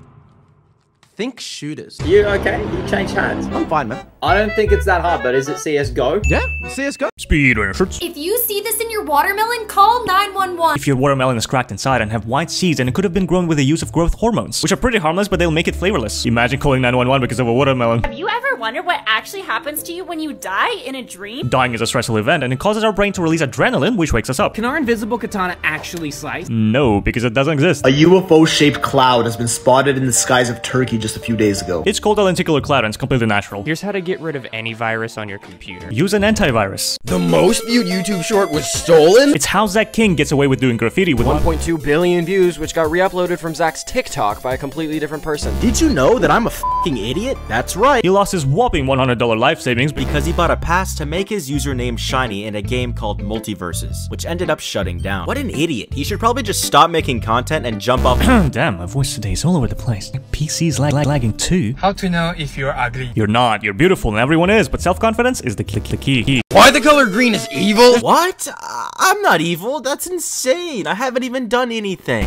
Think shooters. You okay? You change hands. I'm fine, man. I don't think it's that hard, but is it CSGO? Yeah, CSGO. Speedrunner shirts. If you see this in your watermelon, call 911. If your watermelon is cracked inside and have white seeds, then it could have been grown with the use of growth hormones, which are pretty harmless, but they'll make it flavorless. Imagine calling 911 because of a watermelon. Have you ever wondered what actually happens to you when you die in a dream? Dying is a stressful event, and it causes our brain to release adrenaline, which wakes us up. Can our invisible katana actually slice? No, because it doesn't exist. A UFO-shaped cloud has been spotted in the skies of Turkey just a few days ago. It's called a lenticular cloud, and it's completely natural. Here's how to get rid of any virus on your computer. Use an antivirus. The most viewed YouTube short was stolen? It's how Zach King gets away with doing graffiti with 1.2 billion views, which got re-uploaded from Zach's TikTok by a completely different person. Did you know that I'm a fucking idiot? That's right. He lost his whopping $100 life savings because he bought a pass to make his username shiny in a game called Multiverses, which ended up shutting down. What an idiot. He should probably just stop making content and jump off. Damn, my voice today is all over the place. PC's lag lag lagging too. How to know if you're ugly? You're not. You're beautiful, and everyone is, but self-confidence is the click the key. Why the color green is evil? What? I- I'm not evil. That's insane. I haven't even done anything.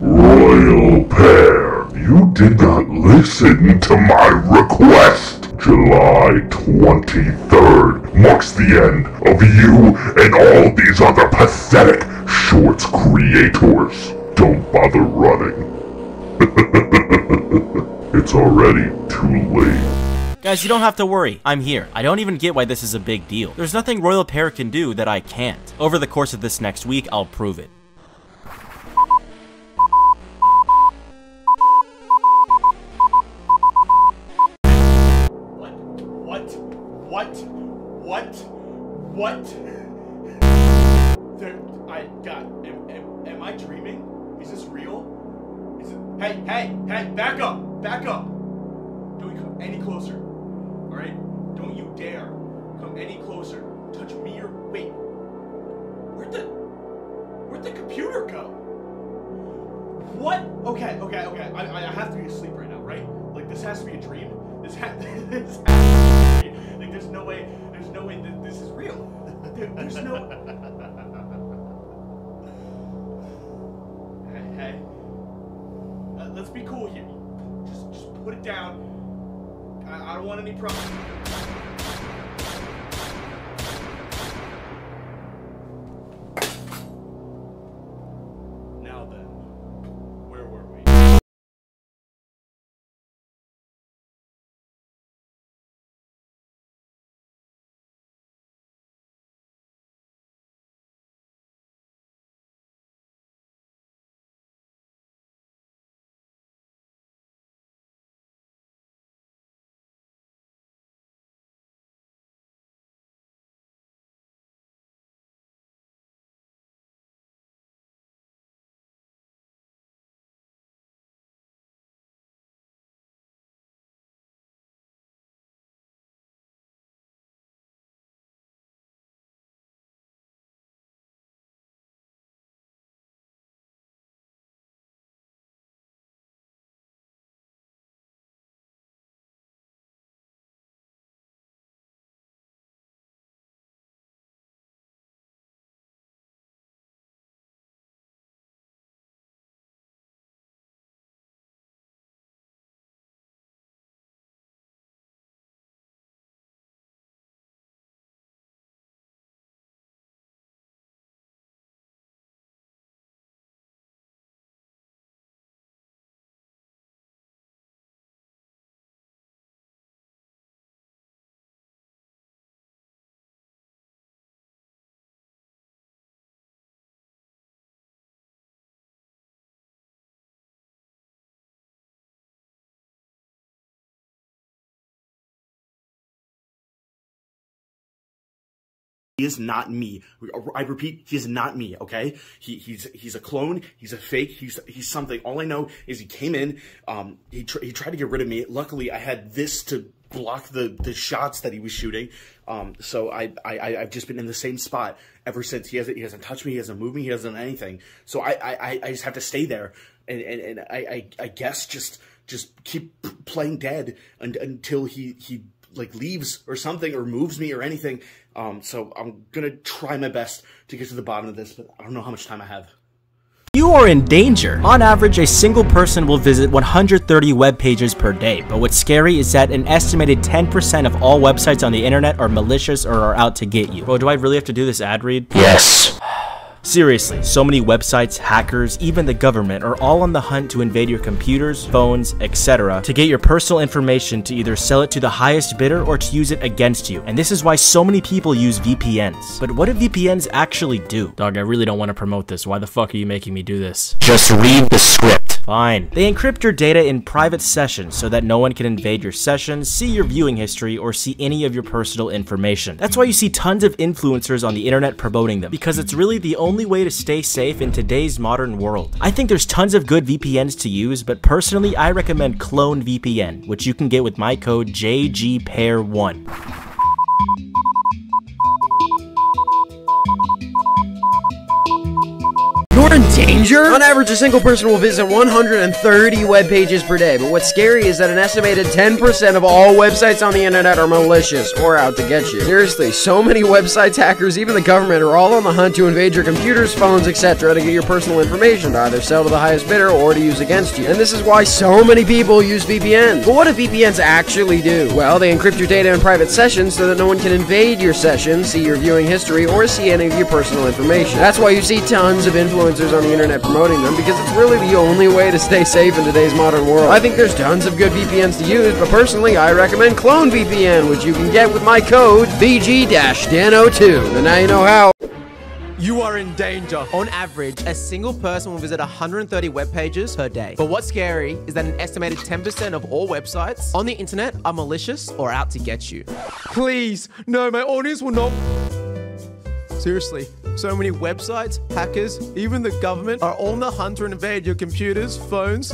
Royal Pear, you did not listen to my request. July 23rd marks the end of you and all these other pathetic shorts creators. Don't bother running. it's already too late. Guys, you don't have to worry. I'm here. I don't even get why this is a big deal. There's nothing Royal Pear can do that I can't. Over the course of this next week, I'll prove it. What? What? What? What? There, Hey, hey, hey! Back up! Back up! Don't you come any closer. All right? Don't you dare come any closer. Touch me or wait. Where'd the? Where'd the computer go? What? Okay, okay, okay. I, I- I have to be asleep right now, right? Like this has to be a dream. This, ha- this has to be. a dream. Like there's no way. There's no way that this is real. There- there's no. Hey, hey. Uh, let's be cool here. Just, just put it down. I, I don't want any problems. He is not me. I repeat, he is not me. Okay, he, he's he's a clone. He's a fake. He's he's something. All I know is he came in. Um, he tr- he tried to get rid of me. Luckily, I had this to block the the shots that he was shooting. Um, so I I I've just been in the same spot ever since. He hasn't he hasn't touched me. He hasn't moved me. He hasn't done anything. So I I I just have to stay there and and, and I, I I guess just just keep playing dead un- until he he like leaves or something or moves me or anything. Um, so I'm gonna try my best to get to the bottom of this, but I don't know how much time I have. You are in danger. On average, a single person will visit 130 web pages per day, but what's scary is that an estimated 10% of all websites on the internet are malicious or are out to get you. Bro, do I really have to do this ad read? Yes. Seriously, so many websites, hackers, even the government are all on the hunt to invade your computers, phones, etc. to get your personal information to either sell it to the highest bidder or to use it against you. And this is why so many people use VPNs. But what do VPNs actually do? Dog, I really don't want to promote this. Why the fuck are you making me do this? Just read the script. Fine. They encrypt your data in private sessions so that no one can invade your sessions, see your viewing history, or see any of your personal information. That's why you see tons of influencers on the internet promoting them, because it's really the only way to stay safe in today's modern world. I think there's tons of good VPNs to use, but personally I recommend Clone VPN, which you can get with my code JGPair1. Danger? On average, a single person will visit 130 web pages per day, but what's scary is that an estimated 10% of all websites on the internet are malicious or out to get you. Seriously, so many websites, hackers, even the government are all on the hunt to invade your computers, phones, etc. to get your personal information to either sell to the highest bidder or to use against you. And this is why so many people use VPNs. But what do VPNs actually do? Well, they encrypt your data in private sessions so that no one can invade your session, see your viewing history, or see any of your personal information. That's why you see tons of influencers on the internet promoting them because it's really the only way to stay safe in today's modern world. I think there's tons of good VPNs to use, but personally, I recommend Clone VPN, which you can get with my code VG-DAN02. And now you know how. You are in danger. On average, a single person will visit 130 web pages per day. But what's scary is that an estimated 10% of all websites on the internet are malicious or out to get you. Please, no, my audience will not. Seriously, so many websites, hackers, even the government are on the hunt to invade your computers, phones,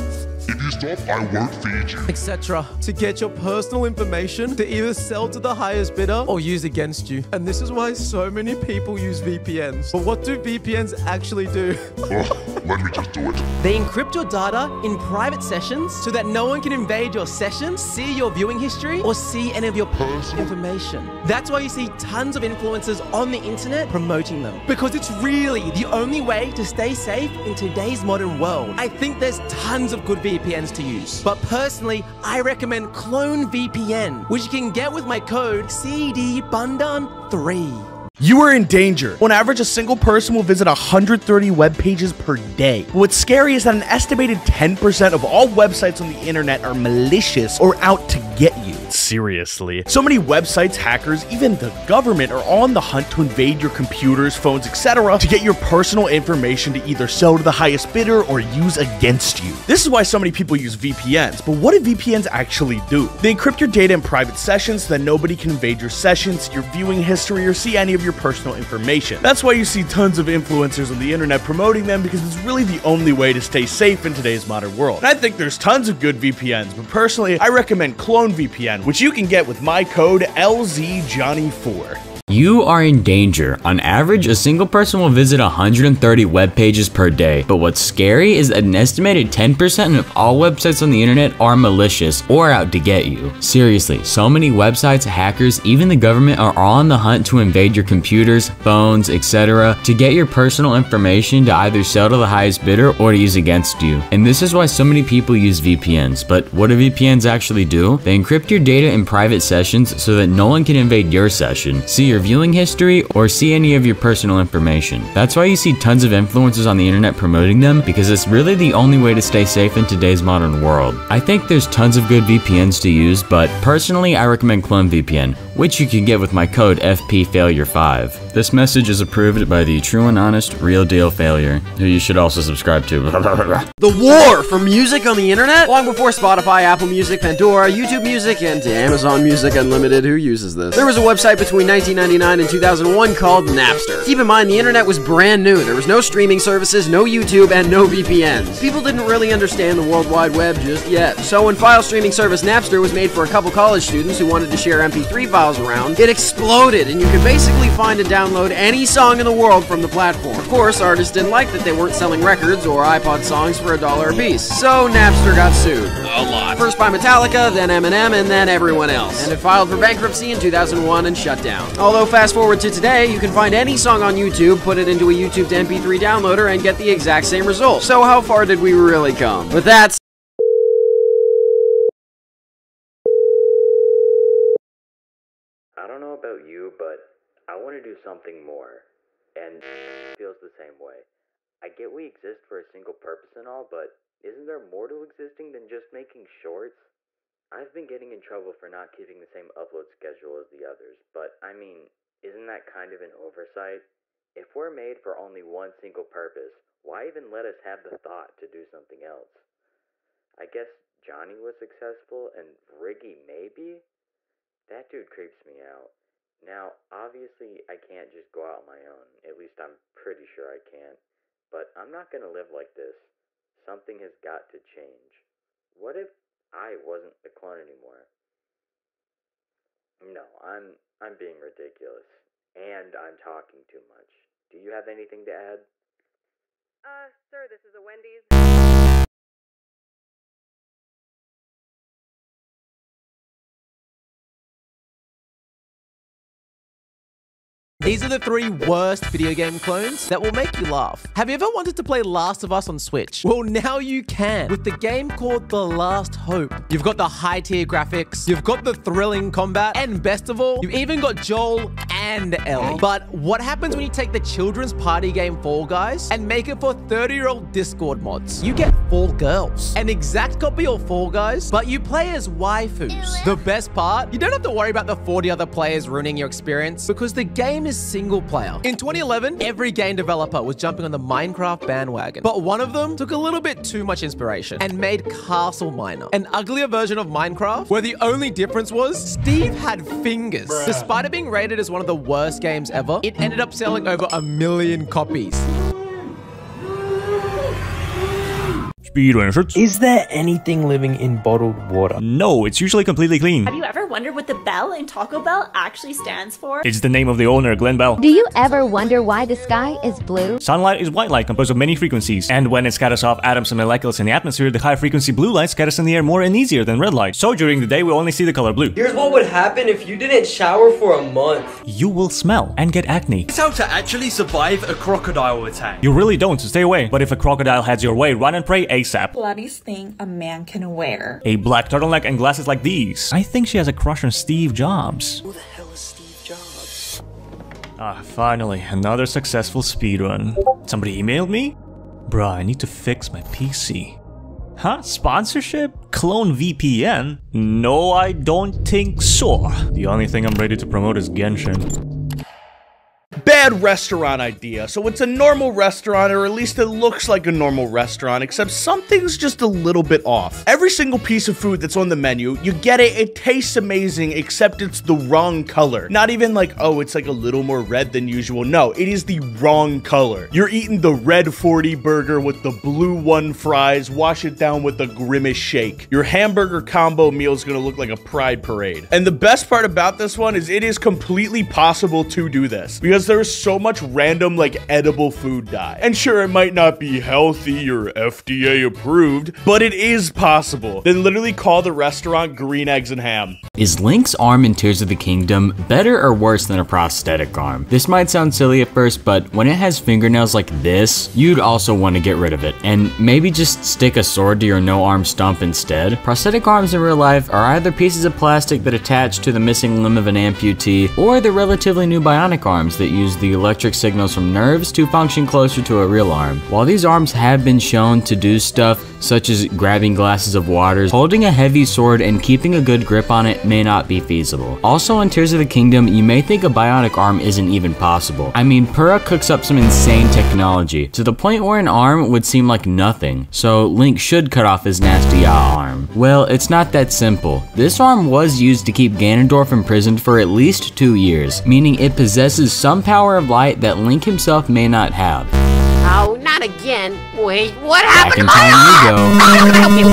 If you stop, I won't feed you. etc. to get your personal information to either sell to the highest bidder or use against you. And this is why so many people use VPNs. But what do VPNs actually do? Ugh, oh, let me just do it. They encrypt your data in private sessions so that no one can invade your sessions, see your viewing history, or see any of your personal information. That's why you see tons of influencers on the internet promoting them. Because it's really the only way to stay safe in today's modern world. I think there's tons of good VPNs to use. But personally, I recommend Clone VPN, which you can get with my code CDBundan3. You are in danger. On average, a single person will visit 130 web pages per day. What's scary is that an estimated 10% of all websites on the internet are malicious or out to get you. Seriously. So many websites, hackers, even the government are on the hunt to invade your computers, phones, etc. to get your personal information to either sell to the highest bidder or use against you. This is why so many people use VPNs. But what do VPNs actually do? They encrypt your data in private sessions so that nobody can invade your sessions, your viewing history, or see any of your personal information. That's why you see tons of influencers on the internet promoting them because it's really the only way to stay safe in today's modern world. And I think there's tons of good VPNs, but personally, I recommend Clone VPN, which you can get with my code LZJohnny4. You are in danger. On average, a single person will visit 130 web pages per day. But what's scary is that an estimated 10% of all websites on the internet are malicious or out to get you. Seriously, so many websites, hackers, even the government are on the hunt to invade your computers, phones, etc. to get your personal information to either sell to the highest bidder or to use against you. And this is why so many people use VPNs. But what do VPNs actually do? They encrypt your data in private sessions so that no one can invade your session. See your viewing history, or see any of your personal information. That's why you see tons of influencers on the internet promoting them, because it's really the only way to stay safe in today's modern world. I think there's tons of good VPNs to use, but personally I recommend Clone VPN, which you can get with my code FPFailure5. This message is approved by the True and Honest Real Deal Phaleur, who you should also subscribe to. The war for music on the internet? Long before Spotify, Apple Music, Pandora, YouTube Music, and Amazon Music Unlimited, who uses this? There was a website between 1999 and 2001 called Napster. Keep in mind, the internet was brand new. There was no streaming services, no YouTube, and no VPNs. People didn't really understand the World Wide Web just yet. So when file streaming service Napster was made for a couple college students who wanted to share MP3 files around, it exploded, and you could basically find and download any song in the world from the platform. Of course, artists didn't like that they weren't selling records or iPod songs for a dollar a piece. So Napster got sued. A lot. First by Metallica, then Eminem, and then everyone else. And it filed for bankruptcy in 2001 and shut down. Although fast forward to today, you can find any song on YouTube, put it into a YouTube to MP3 downloader, and get the exact same result. So how far did we really come? But that's I don't know about you, but I want to do something more. And feels the same way. I get we exist for a single purpose and all, but isn't there more to existing than just making shorts? I've been getting in trouble for not keeping the same upload schedule as the others, but I mean, isn't that kind of an oversight? If we're made for only one single purpose, why even let us have the thought to do something else? I guess Jonny was successful and Riggy maybe? That dude creeps me out. Now, obviously, I can't just go out on my own. At least I'm pretty sure I can't. But I'm not gonna live like this. Something has got to change. What if I wasn't a clone anymore? No, I'm I'm being ridiculous. And I'm talking too much. Do you have anything to add? Uh, sir, this is a Wendy's. These are the three worst video game clones that will make you laugh. Have you ever wanted to play Last of Us on Switch? Well, now you can with the game called The Last Hope. You've got the high tier graphics, you've got the thrilling combat, and best of all, you've even got Joel and Ellie. But what happens when you take the children's party game Fall Guys and make it for 30 year old Discord mods? You get Fall Girls, an exact copy of Fall Guys, but you play as waifus. The best part, you don't have to worry about the 40 other players ruining your experience because the game is single player. In 2011, every game developer was jumping on the Minecraft bandwagon, but one of them took a little bit too much inspiration and made Castle Miner, an uglier version of Minecraft where the only difference was Steve had fingers. Despite it being rated as one of the the worst games ever, it ended up selling over a million copies. Speedrun shirts. Is there anything living in bottled water? No, it's usually completely clean. Have you ever wondered what the bell in Taco Bell actually stands for? It's the name of the owner, Glenn Bell. Do you ever wonder why the sky is blue? Sunlight is white light composed of many frequencies, and when it scatters off atoms and molecules in the atmosphere, the high frequency blue light scatters in the air more and easier than red light. So during the day, we only see the color blue. Here's what would happen if you didn't shower for a month. You will smell and get acne. It's how to actually survive a crocodile attack. You really don't, so stay away. But if a crocodile heads your way, run and pray ASAP. Bloodiest thing a man can wear. A black turtleneck and glasses like these. I think she has a crush on Steve Jobs. Who the hell is Steve Jobs? Ah, finally, another successful speedrun. Somebody emailed me? Bruh, I need to fix my PC. Huh? Sponsorship? Clone VPN? No, I don't think so. The only thing I'm ready to promote is Genshin. Bad restaurant idea. So it's a normal restaurant, or at least it looks like a normal restaurant, except something's just a little bit off. Every single piece of food that's on the menu, you get it, it tastes amazing, except it's the wrong color. Not even like, oh, it's like a little more red than usual. No, it is the wrong color. You're eating the red 40 burger with the blue one fries, wash it down with a grimace shake. Your hamburger combo meal is gonna look like a pride parade. And the best part about this one is it is completely possible to do this because there's so much random like edible food dye. And sure, it might not be healthy or FDA approved, but it is possible. Then literally call the restaurant Green Eggs and Ham. Is Link's arm in Tears of the Kingdom better or worse than a prosthetic arm? This might sound silly at first, but when it has fingernails like this, you'd also want to get rid of it, and maybe just stick a sword to your no arm stump instead. Prosthetic arms in real life are either pieces of plastic that attach to the missing limb of an amputee, or the relatively new bionic arms that use the electric signals from nerves to function closer to a real arm. While these arms have been shown to do stuff such as grabbing glasses of water, holding a heavy sword and keeping a good grip on it may not be feasible. Also in Tears of the Kingdom, you may think a bionic arm isn't even possible. I mean, Purah cooks up some insane technology, to the point where an arm would seem like nothing, so Link should cut off his nasty arm. Well, it's not that simple. This arm was used to keep Ganondorf imprisoned for at least two years, meaning it possesses some power of light that Link himself may not have. Oh, not again. Wait, what Back happened in to ah! my time you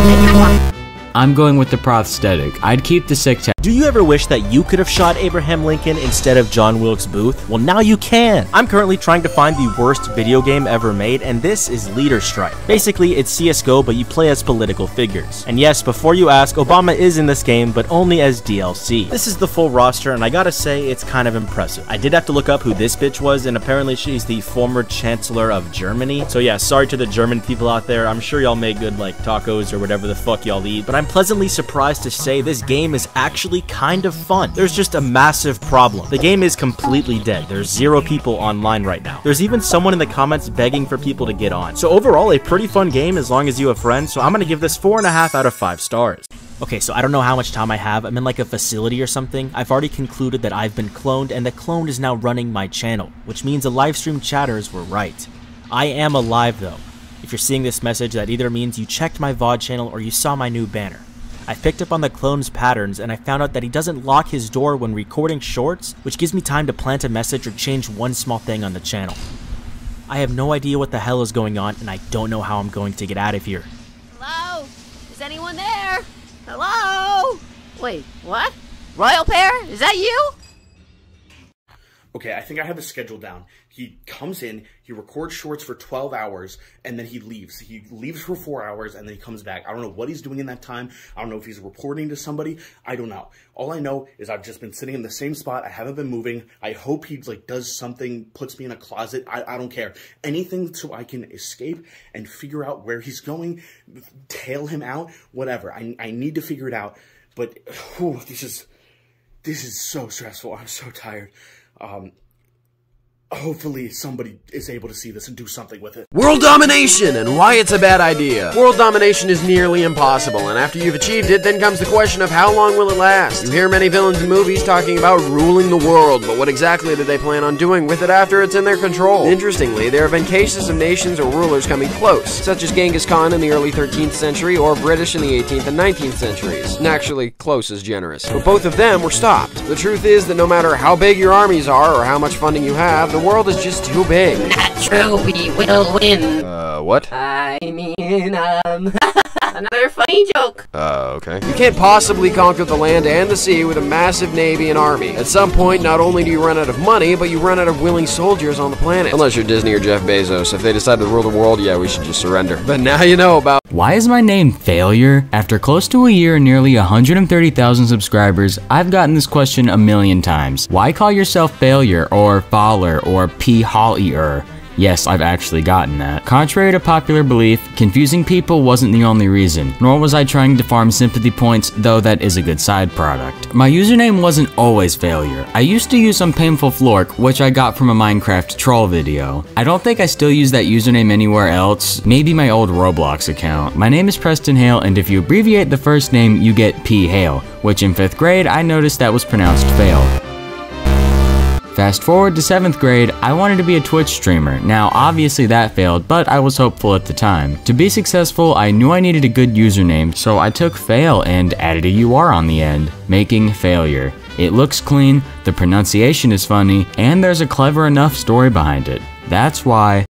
arm? go. I'm going with the prosthetic. I'd keep the sick tag. Do you ever wish that you could have shot Abraham Lincoln instead of John Wilkes Booth? Well, now you can! I'm currently trying to find the worst video game ever made, and this is Leader Strike. Basically, it's CSGO, but you play as political figures. And yes, before you ask, Obama is in this game, but only as DLC. This is the full roster, and I gotta say, it's kind of impressive. I did have to look up who this bitch was, and apparently she's the former Chancellor of Germany. So yeah, sorry to the German people out there, I'm sure y'all make good, like, tacos or whatever the fuck y'all eat, but I'm pleasantly surprised to say this game is actually kind of fun. There's just a massive problem. The game is completely dead. There's zero people online right now. There's even someone in the comments begging for people to get on. So overall, a pretty fun game as long as you have friends, so I'm gonna give this 4.5 out of 5 stars. Okay, so I don't know how much time I have. I'm in like a facility or something. I've already concluded that I've been cloned and the clone is now running my channel, which means the livestream chatters were right. I am alive though. If you're seeing this message, that either means you checked my VOD channel or you saw my new banner. I picked up on the clone's patterns and I found out that he doesn't lock his door when recording shorts, which gives me time to plant a message or change one small thing on the channel. I have no idea what the hell is going on and I don't know how I'm going to get out of here. Hello? Is anyone there? Hello? Wait, what? Royal Pear? Is that you? Okay, I think I have his schedule down. He comes in, he records shorts for 12 hours, and then he leaves. He leaves for four hours, and then he comes back. I don't know what he's doing in that time. I don't know if he's reporting to somebody. I don't know. All I know is I've just been sitting in the same spot. I haven't been moving. I hope he like does something, puts me in a closet. I, I don't care. Anything so I can escape and figure out where he's going, tail him out, whatever. I, I need to figure it out. But whew, this is this is so stressful. I'm so tired. Um, hopefully somebody is able to see this and do something with it. World domination and why it's a bad idea. World domination is nearly impossible, and after you've achieved it, then comes the question of how long will it last? You hear many villains in movies talking about ruling the world, but what exactly do they plan on doing with it after it's in their control? Interestingly, there have been cases of nations or rulers coming close, such as Genghis Khan in the early 13th century or British in the 18th and 19th centuries. And actually, close is generous. But both of them were stopped. The truth is that no matter how big your armies are or how much funding you have, the world is just too big. Not true, we will win. Uh, what? I mean, um, another funny joke. Uh, okay. You can't possibly conquer the land and the sea with a massive navy and army. At some point, not only do you run out of money, but you run out of willing soldiers on the planet. Unless you're Disney or Jeff Bezos. If they decide to rule the world, yeah, we should just surrender. But now you know about. Why is my name Phaleur? After close to a year and nearly 130,000 subscribers, I've gotten this question a million times. Why call yourself Phaleur or Faller or P. Hollier? Yes, I've actually gotten that. Contrary to popular belief, confusing people wasn't the only reason, nor was I trying to farm sympathy points, though that is a good side product. My username wasn't always Phaleur. I used to use some painful flork, which I got from a Minecraft troll video. I don't think I still use that username anywhere else, maybe my old Roblox account. My name is Preston Hale, and if you abbreviate the first name, you get P. Hale, which in 5th grade I noticed that was pronounced fail. Fast forward to 7th grade, I wanted to be a Twitch streamer. Now, obviously that failed, but I was hopeful at the time. To be successful, I knew I needed a good username, so I took fail and added a UR on the end, making Phaleur. It looks clean, the pronunciation is funny, and there's a clever enough story behind it. That's why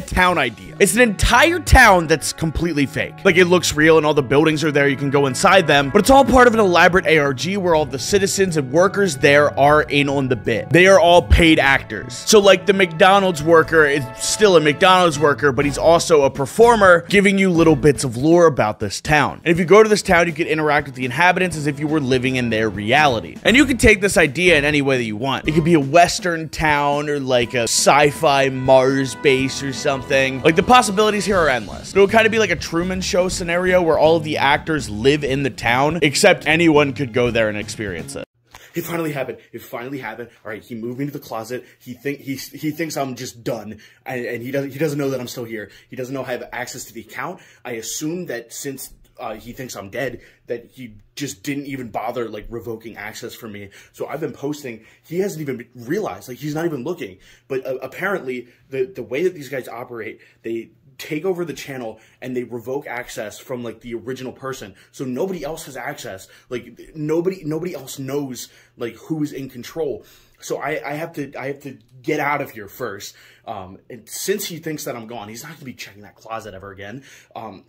it town idea. It's an entire town that's completely fake. Like it looks real and all the buildings are there, you can go inside them, but it's all part of an elaborate ARG where all the citizens and workers there are in on the bit. They are all paid actors. So like the McDonald's worker is still a McDonald's worker, but he's also a performer giving you little bits of lore about this town. And if you go to this town, you can interact with the inhabitants as if you were living in their reality. And you can take this idea in any way that you want. It could be a western town or like a sci-fi Mars base or something. Like the possibilities here are endless. It would kind of be like a Truman Show scenario where all of the actors live in the town, except anyone could go there and experience it. It finally happened. It finally happened. All right, he moved me to the closet. He think he he thinks I'm just done, and, and he doesn't he doesn't know that I'm still here. He doesn't know I have access to the account. I assume that since uh, he thinks I'm dead, that he just didn't even bother like revoking access for me. So I've been posting. He hasn't even realized, like he's not even looking. But uh, apparently, the the way that these guys operate, they take over the channel and they revoke access from like the original person so nobody else has access like nobody nobody else knows like who's in control so I, I have to I have to get out of here first um and since he thinks that I'm gone he's not gonna be checking that closet ever again um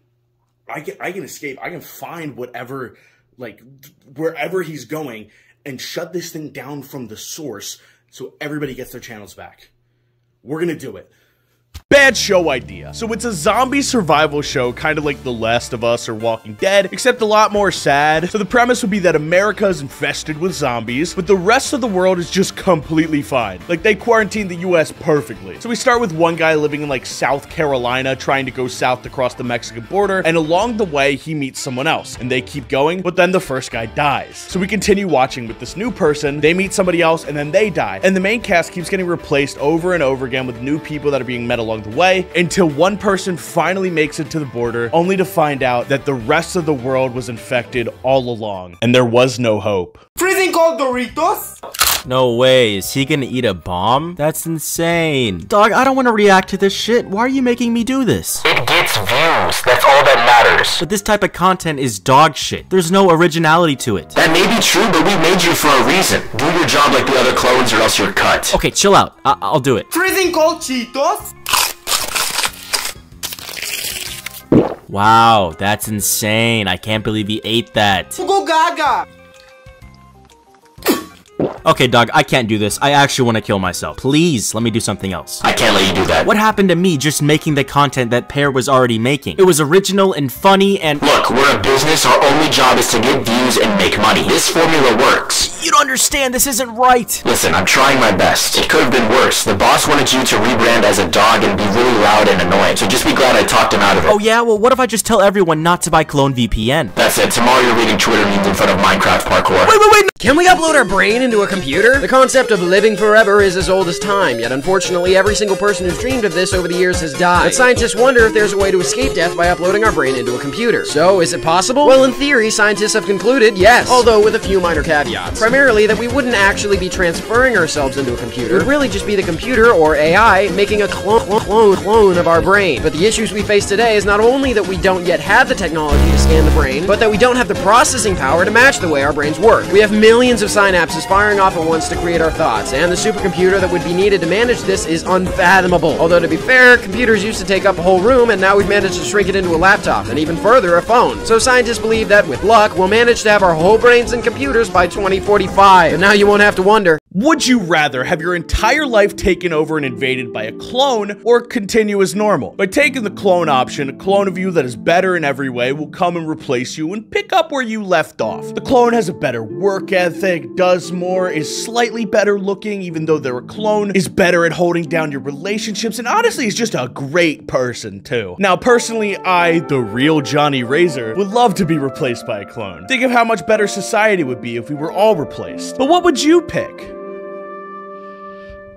I can I can escape. I can find whatever like wherever he's going and shut this thing down from the source so everybody gets their channels back. We're going to do it. Bad show idea. So it's a zombie survival show, kind of like The Last of Us or Walking Dead, except a lot more sad. So the premise would be that America is infested with zombies, but the rest of the world is just completely fine. Like they quarantined the US perfectly. So we start with one guy living in like South Carolina, trying to go south across the Mexican border, and along the way he meets someone else, and they keep going, but then the first guy dies. So we continue watching with this new person, they meet somebody else, and then they die. And the main cast keeps getting replaced over and over again with new people that are being met along the way until one person finally makes it to the border, only to find out that the rest of the world was infected all along, and there was no hope. Freezing cold Doritos? No way, is he gonna eat a bomb? That's insane. Dog, I don't want to react to this shit. Why are you making me do this? It gets views. That's all that matters. But this type of content is dog shit. There's no originality to it. That may be true, but we made you for a reason. Do your job like the other clones or else you're cut. Okay, chill out. I- I'll do it. Freezing cold Cheetos? Wow, that's insane. I can't believe he ate that. Go gaga! Okay, dog, I can't do this. I actually want to kill myself. Please, let me do something else. I can't let you do that. What happened to me just making the content that Pear was already making? It was original and funny and- Look, we're a business. Our only job is to get views and make money. This formula works. You don't understand. This isn't right. Listen, I'm trying my best. It could have been worse. The boss wanted you to rebrand as a dog and be really loud and annoying. So just be glad I talked him out of it. Oh yeah? Well, what if I just tell everyone not to buy Clone VPN? That's it. Tomorrow you're reading Twitter memes in front of Minecraft parkour. Wait, wait, wait! Can we upload our brain into a computer? The concept of living forever is as old as time, yet unfortunately every single person who's dreamed of this over the years has died. But scientists wonder if there's a way to escape death by uploading our brain into a computer. So, is it possible? Well, in theory, scientists have concluded yes, although with a few minor caveats. Primarily that we wouldn't actually be transferring ourselves into a computer. It would really just be the computer, or AI, making a clone, clone, clone of our brain. But the issues we face today is not only that we don't yet have the technology to scan the brain, but that we don't have the processing power to match the way our brains work. We have millions of synapses firing off at once to create our thoughts, and the supercomputer that would be needed to manage this is unfathomable. Although to be fair, computers used to take up a whole room, and now we've managed to shrink it into a laptop, and even further, a phone. So scientists believe that, with luck, we'll manage to have our whole brains in computers by 2045. And now you won't have to wonder, Would you rather have your entire life taken over and invaded by a clone or continue as normal? By taking the clone option, a clone of you that is better in every way will come and replace you and pick up where you left off. The clone has a better work ethic, does more, is slightly better looking, even though they're a clone, is better at holding down your relationships, and honestly is just a great person too. Now, personally, I, the real Jonny Razer, would love to be replaced by a clone. Think of how much better society would be if we were all replaced. But what would you pick?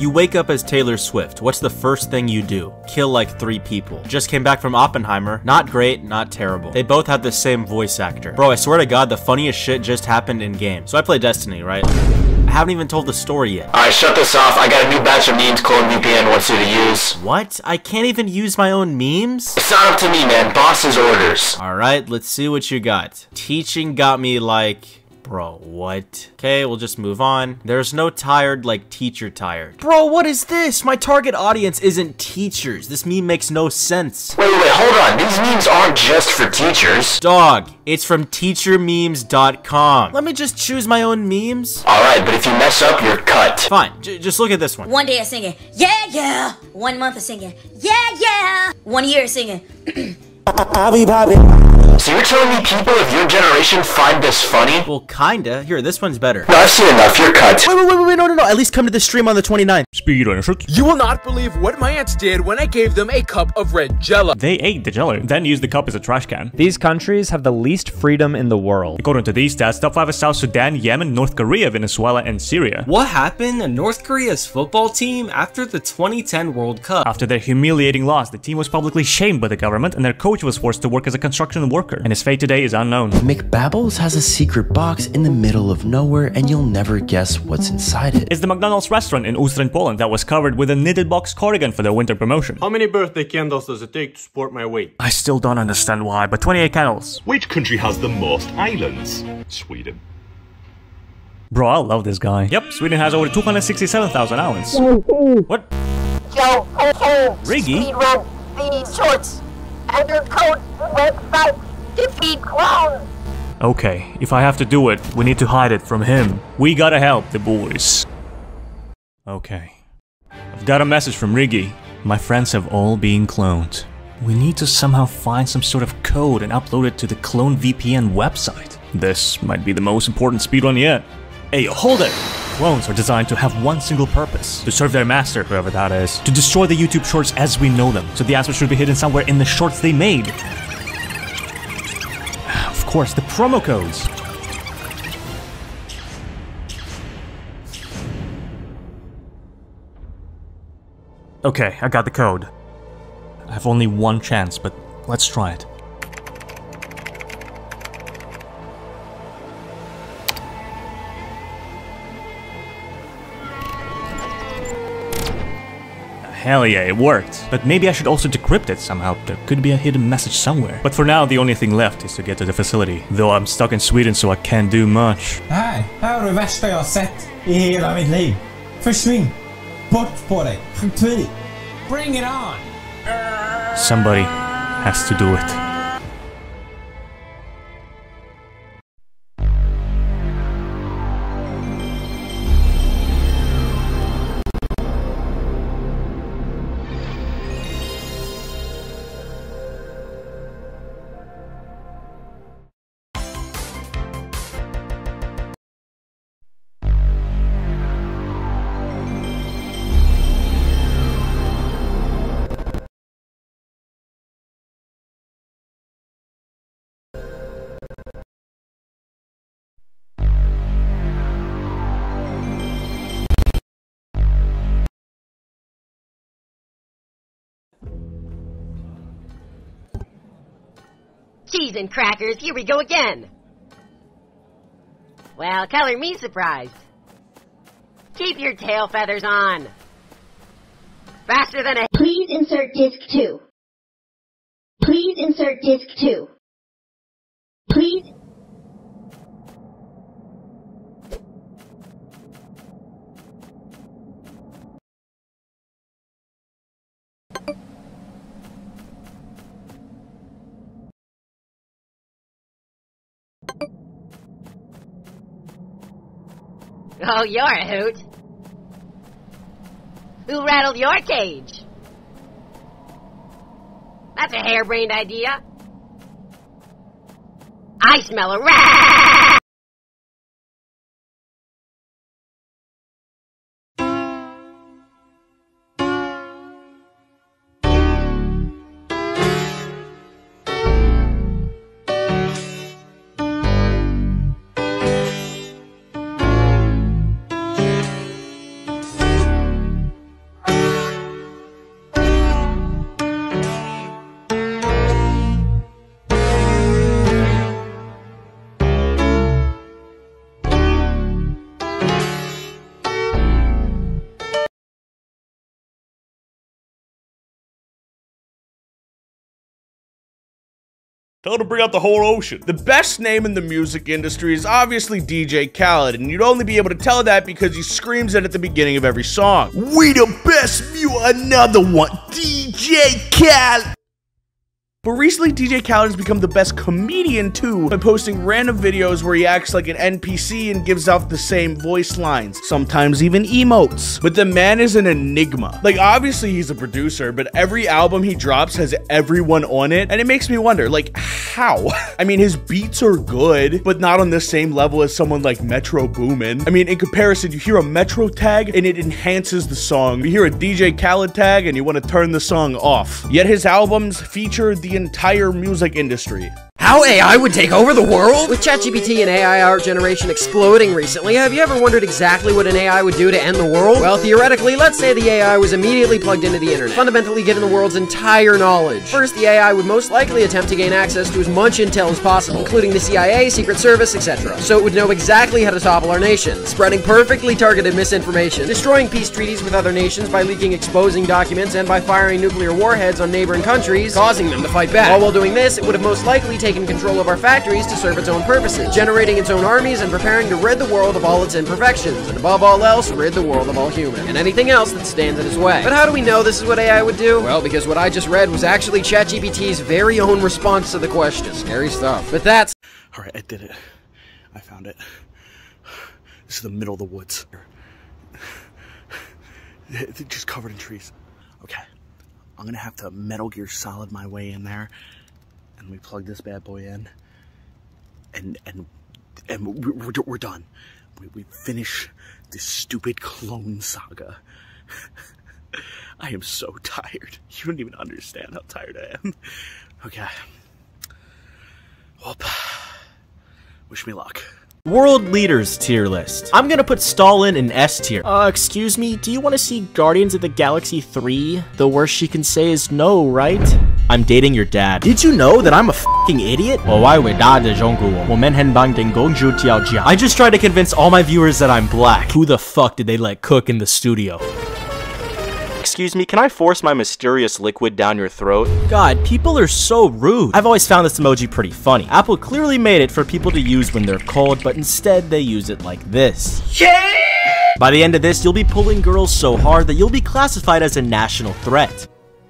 You wake up as Taylor Swift. What's the first thing you do? Kill like three people. Just came back from Oppenheimer. Not great, not terrible. They both have the same voice actor. Bro, I swear to God, the funniest shit just happened in game. So I play Destiny, right? I haven't even told the story yet. Alright, shut this off. I got a new batch of memes Clone VPN wants you to use. What? I can't even use my own memes? It's not up to me, man. Boss's orders. Alright, let's see what you got. Teaching got me like... Bro, what? Okay, we'll just move on. There's no tired like teacher tired. Bro, what is this? My target audience isn't teachers. This meme makes no sense. Wait, wait, wait, hold on. These memes aren't just for teachers. Dog, it's from teachermemes.com. Let me just choose my own memes. Alright, but if you mess up, you're cut. Fine, j just look at this one. One day of singing, yeah, yeah. One month of singing, yeah, yeah. One year of singing. So you're telling me people of your generation find this funny? Well, kinda. Here, this one's better. No, I've seen enough. You're cut. Wait, wait, wait, wait, no, no, no. At least come to the stream on the 29th. Speedrun shit. You will not believe what my aunts did when I gave them a cup of red jello. They ate the jello, then used the cup as a trash can. These countries have the least freedom in the world. According to these stats, top 5 is South Sudan, Yemen, North Korea, Venezuela, and Syria. What happened to North Korea's football team after the 2010 World Cup? After their humiliating loss, the team was publicly shamed by the government and their coach was forced to work as a construction worker, and his fate today is unknown. McBabbles has a secret box in the middle of nowhere and you'll never guess what's inside it. It's the McDonald's restaurant in Ustrin, Poland that was covered with a knitted box cardigan for their winter promotion. How many birthday candles does it take to support my weight? I still don't understand why, but 28 candles. Which country has the most islands? Sweden. Bro, I love this guy. Yep, Sweden has over 267,000 islands. What? Yo, ho ho! Riggy? Speedrun, feed shorts, enter code website, clown! Okay, if I have to do it, we need to hide it from him. We gotta help the boys. Okay. I've got a message from Riggy. My friends have all been cloned. We need to somehow find some sort of code and upload it to the Clone VPN website. This might be the most important speedrun yet. Hey, hold it! Clones are designed to have one single purpose, to serve their master, whoever that is, to destroy the YouTube shorts as we know them, so the answer should be hidden somewhere in the shorts they made. Of course, the promo codes! Okay, I got the code. I have only one chance, but let's try it. Hell yeah, it worked. But maybe I should also decrypt it somehow. There could be a hidden message somewhere. But for now, the only thing left is to get to the facility. Though I'm stuck in Sweden so I can't do much. Det här, här är det värsta jag har sett i hela mitt liv. Försvinn! Bort på dig! Fly! Bring it on! Somebody has to do it. Cheese and crackers, here we go again. Well, color me surprised. Keep your tail feathers on. Faster than a... Please insert disc 2. Please insert disc 2. Please. Oh, you're a hoot. Who rattled your cage? That's a harebrained idea. I smell a rat! Her to bring out the whole ocean. The best name in the music industry is obviously DJ Khaled, and you'd only be able to tell that because he screams it at the beginning of every song. We the best, you another one, DJ Khaled. But recently, DJ Khaled has become the best comedian too by posting random videos where he acts like an NPC and gives off the same voice lines, sometimes even emotes. But the man is an enigma. Like, obviously, he's a producer, but every album he drops has everyone on it, and it makes me wonder, like, how? I mean, his beats are good, but not on the same level as someone like Metro Boomin. I mean, in comparison, you hear a Metro tag and it enhances the song. You hear a DJ Khaled tag and you want to turn the song off. Yet his albums feature the entire music industry. How AI would take over the world? With ChatGPT and AI art generation exploding recently, have you ever wondered exactly what an AI would do to end the world? Well, theoretically, let's say the AI was immediately plugged into the internet, fundamentally given the world's entire knowledge. First, the AI would most likely attempt to gain access to as much intel as possible, including the CIA, Secret Service, etc. So it would know exactly how to topple our nation, spreading perfectly targeted misinformation, destroying peace treaties with other nations by leaking exposing documents and by firing nuclear warheads on neighboring countries, causing them to fight back. All while doing this, it would have most likely taken control of our factories to serve its own purposes, generating its own armies and preparing to rid the world of all its imperfections, and above all else, rid the world of all humans, and anything else that stands in its way. But how do we know this is what AI would do? Well, because what I just read was actually ChatGPT's very own response to the question. Scary stuff. But that's... Alright, I did it. I found it. This is the middle of the woods. It's just covered in trees. Okay. I'm gonna have to Metal Gear Solid my way in there, and we plug this bad boy in, and and and we're, we're, done. We, we finish this stupid clone saga. I am so tired. You don't even understand how tired I am. Okay. Whoop. Wish me luck. World Leaders tier list. I'm gonna put Stalin in S tier. Uh, excuse me, do you want to see Guardians of the Galaxy 3? The worst she can say is no, right? I'm dating your dad. Did you know that I'm a fucking idiot? I just tried to convince all my viewers that I'm black. Who the fuck did they let cook in the studio? Excuse me, can I force my mysterious liquid down your throat? God, people are so rude. I've always found this emoji pretty funny. Apple clearly made it for people to use when they're cold, but instead they use it like this. Yeah! By the end of this, you'll be pulling girls so hard that you'll be classified as a national threat.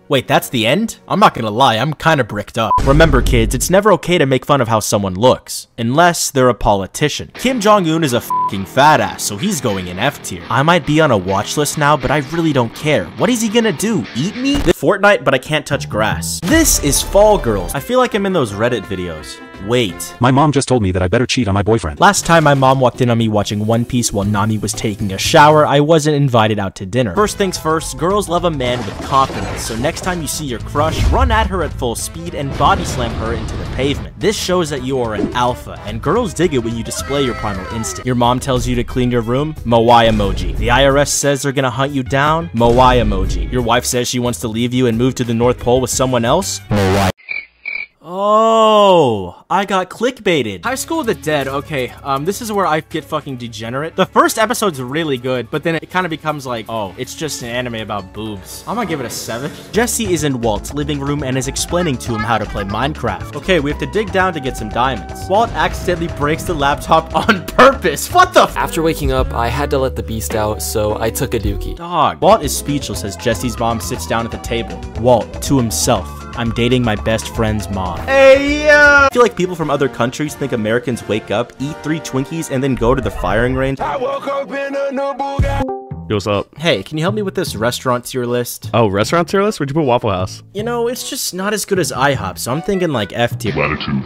Wait, that's the end? I'm not gonna lie, I'm kinda bricked up. Remember kids, it's never okay to make fun of how someone looks. Unless they're a politician. Kim Jong-un is a fucking fat ass, so he's going in F tier. I might be on a watch list now, but I really don't care. What is he gonna do? Eat me? Fortnite, but I can't touch grass. This is Fall Girls. I feel like I'm in those Reddit videos. Wait. My mom just told me that I better cheat on my boyfriend. Last time my mom walked in on me watching One Piece while Nami was taking a shower, I wasn't invited out to dinner. First things first, girls love a man with confidence, so next time you see your crush, run at her at full speed and body slam her into the pavement. This shows that you are an alpha, and girls dig it when you display your primal instinct. Your mom tells you to clean your room? Moai emoji. The IRS says they're gonna hunt you down? Moai emoji. Your wife says she wants to leave you and move to the North Pole with someone else? Moai. Oh, I got clickbaited. High School of the Dead. Okay, um, this is where I get fucking degenerate. The first episode's really good, but then it kind of becomes like, oh, it's just an anime about boobs. I'm gonna give it a seven. Jesse is in Walt's living room and is explaining to him how to play Minecraft. Okay, we have to dig down to get some diamonds. Walt accidentally breaks the laptop on purpose. What the After waking up, I had to let the beast out, so I took a dookie. Dog. Walt is speechless as Jesse's mom sits down at the table. Walt, to himself. I'm dating my best friend's mom. Hey, yeah! I feel like people from other countries think Americans wake up, eat three Twinkies, and then go to the firing range. I woke up in a new Bugatti. Yo, what's up? Hey, can you help me with this restaurant tier list? Oh, restaurant tier list? Where'd you put Waffle House? You know, it's just not as good as IHOP, so I'm thinking like F tier. Latitude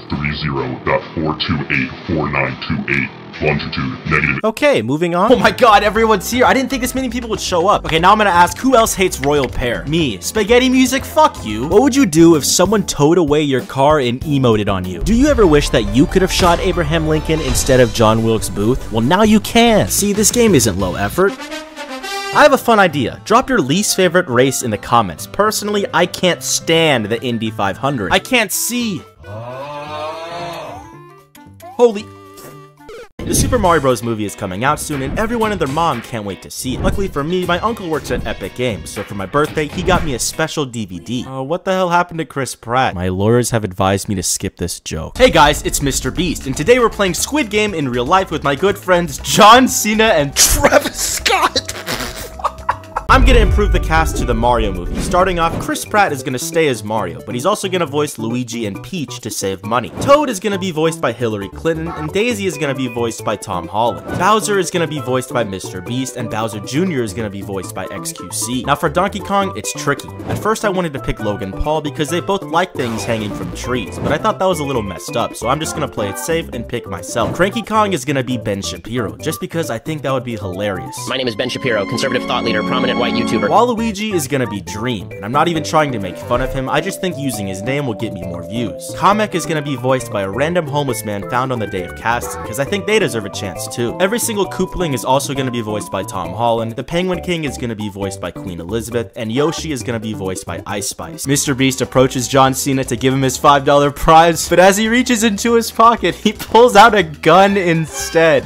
30.4284928. Longitude negative. Okay, moving on. Oh my god, everyone's here. I didn't think this many people would show up. Okay, now I'm gonna ask who else hates Royal Pear? Me. Spaghetti music? Fuck you. What would you do if someone towed away your car and emoted on you? Do you ever wish that you could have shot Abraham Lincoln instead of John Wilkes Booth? Well, now you can. See, this game isn't low effort. I have a fun idea. Drop your least favorite race in the comments. Personally, I can't stand the Indy 500. I can't see. Ah. Holy... The Super Mario Bros. movie is coming out soon, and everyone and their mom can't wait to see it. Luckily for me, my uncle works at Epic Games, so for my birthday, he got me a special DVD. Uh, what the hell happened to Chris Pratt? My lawyers have advised me to skip this joke. Hey guys, it's Mr. Beast, and today we're playing Squid Game in real life with my good friends John Cena and Travis Scott. I'm gonna improve the cast to the Mario movie. Starting off, Chris Pratt is gonna stay as Mario, but he's also gonna voice Luigi and Peach to save money. Toad is gonna be voiced by Hillary Clinton, and Daisy is gonna be voiced by Tom Holland. Bowser is gonna be voiced by Mr. Beast, and Bowser Jr. is gonna be voiced by XQC. Now for Donkey Kong, it's tricky. At first I wanted to pick Logan Paul because they both like things hanging from trees, but I thought that was a little messed up, so I'm just gonna play it safe and pick myself. Cranky Kong is gonna be Ben Shapiro, just because I think that would be hilarious. My name is Ben Shapiro, conservative thought leader, prominent white YouTuber. Waluigi is gonna be Dream, and I'm not even trying to make fun of him, I just think using his name will get me more views. Kamek is gonna be voiced by a random homeless man found on the day of casting, because I think they deserve a chance too. Every single Koopling is also gonna be voiced by Tom Holland, the Penguin King is gonna be voiced by Queen Elizabeth, and Yoshi is gonna be voiced by Ice Spice. Mr. Beast approaches John Cena to give him his $5 prize, but as he reaches into his pocket, he pulls out a gun instead.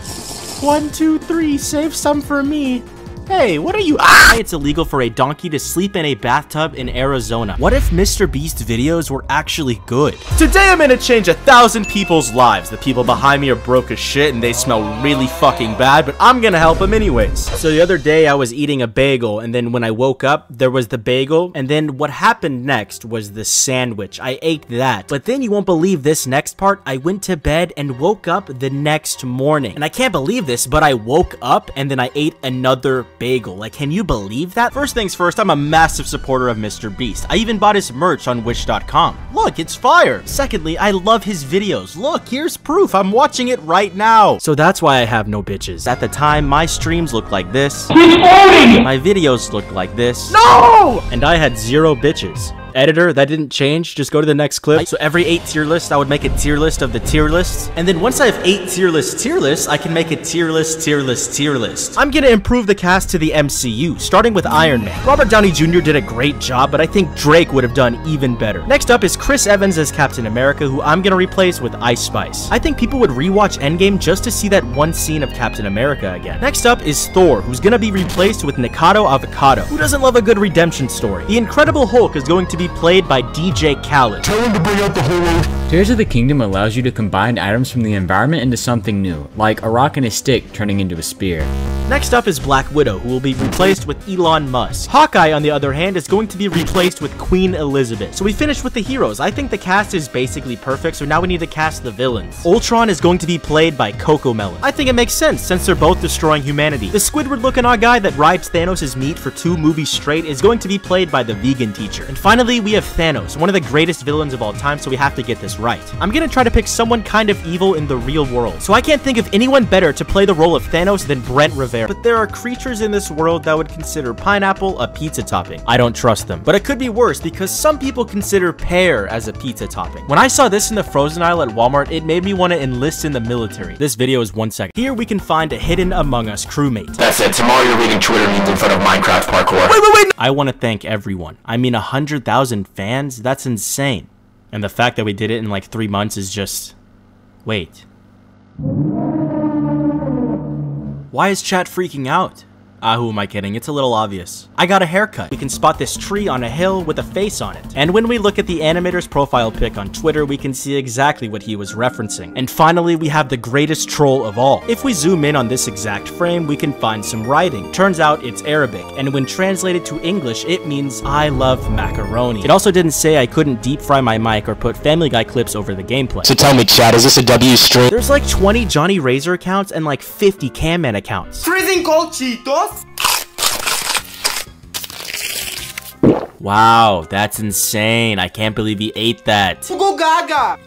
One, two, three, save some for me. Hey, what are you- Ah! It's illegal for a donkey to sleep in a bathtub in Arizona. What if Mr. Beast videos were actually good? Today I'm gonna change a thousand people's lives. The people behind me are broke as shit and they smell really fucking bad, but I'm gonna help them anyways. So the other day I was eating a bagel and then when I woke up, there was the bagel and then what happened next was the sandwich. I ate that. But then you won't believe this next part. I went to bed and woke up the next morning. And I can't believe this, but I woke up and then I ate another bagel. Like, can you believe that? First things first, I'm a massive supporter of Mr. Beast. I even bought his merch on Wish.com. Look, it's fire. Secondly, I love his videos. Look, here's proof. I'm watching it right now. So that's why I have no bitches. At the time, my streams looked like this. My videos looked like this. No! And I had zero bitches. Editor, that didn't change. Just go to the next clip. So every eight tier list, I would make a tier list of the tier lists. And then once I have eight tier list tier lists, I can make a tier list, tier list, tier list. I'm gonna improve the cast to the MCU, starting with Iron Man. Robert Downey Jr. did a great job, but I think Drake would have done even better. Next up is Chris Evans as Captain America, who I'm gonna replace with Ice Spice. I think people would rewatch Endgame just to see that one scene of Captain America again. Next up is Thor, who's gonna be replaced with Nikocado Avocado. Who doesn't love a good redemption story? The Incredible Hulk is going to be played by DJ Khaled. Tell him to bring out the whole Tears of the Kingdom allows you to combine items from the environment into something new, like a rock and a stick turning into a spear. Next up is Black Widow, who will be replaced with Elon Musk. Hawkeye, on the other hand, is going to be replaced with Queen Elizabeth. So we finished with the heroes. I think the cast is basically perfect, so now we need to cast the villains. Ultron is going to be played by Coco Melon. I think it makes sense, since they're both destroying humanity. The Squidward-looking odd guy that rides Thanos' meat for two movies straight is going to be played by the vegan teacher. And finally, we have Thanos, one of the greatest villains of all time, so we have to get this right. I'm gonna try to pick someone kind of evil in the real world, so I can't think of anyone better to play the role of Thanos than Brent Rivera. But there are creatures in this world that would consider pineapple a pizza topping. I don't trust them. But it could be worse because some people consider pear as a pizza topping. When I saw this in the frozen aisle at Walmart, it made me want to enlist in the military. This video is one second. Here we can find a hidden Among Us crewmate. That's it. Tomorrow you're reading Twitter memes in front of Minecraft parkour. Wait, wait, wait! I want to thank everyone. I mean, 100,000 fans? That's insane. And the fact that we did it in like three months is just... Wait. Why is chat freaking out? Ah, who am I kidding? It's a little obvious. I got a haircut. We can spot this tree on a hill with a face on it. And when we look at the animator's profile pic on Twitter, we can see exactly what he was referencing. And finally, we have the greatest troll of all. If we zoom in on this exact frame, we can find some writing. Turns out it's Arabic, and when translated to English, it means I love macaroni. It also didn't say I couldn't deep fry my mic or put Family Guy clips over the gameplay. So tell me, Chad, is this a W stream? There's like 20 Jonny Razer accounts and like 50 Camman accounts. Freezing cold Cheetos? Wow, that's insane. I can't believe he ate that. Go gaga!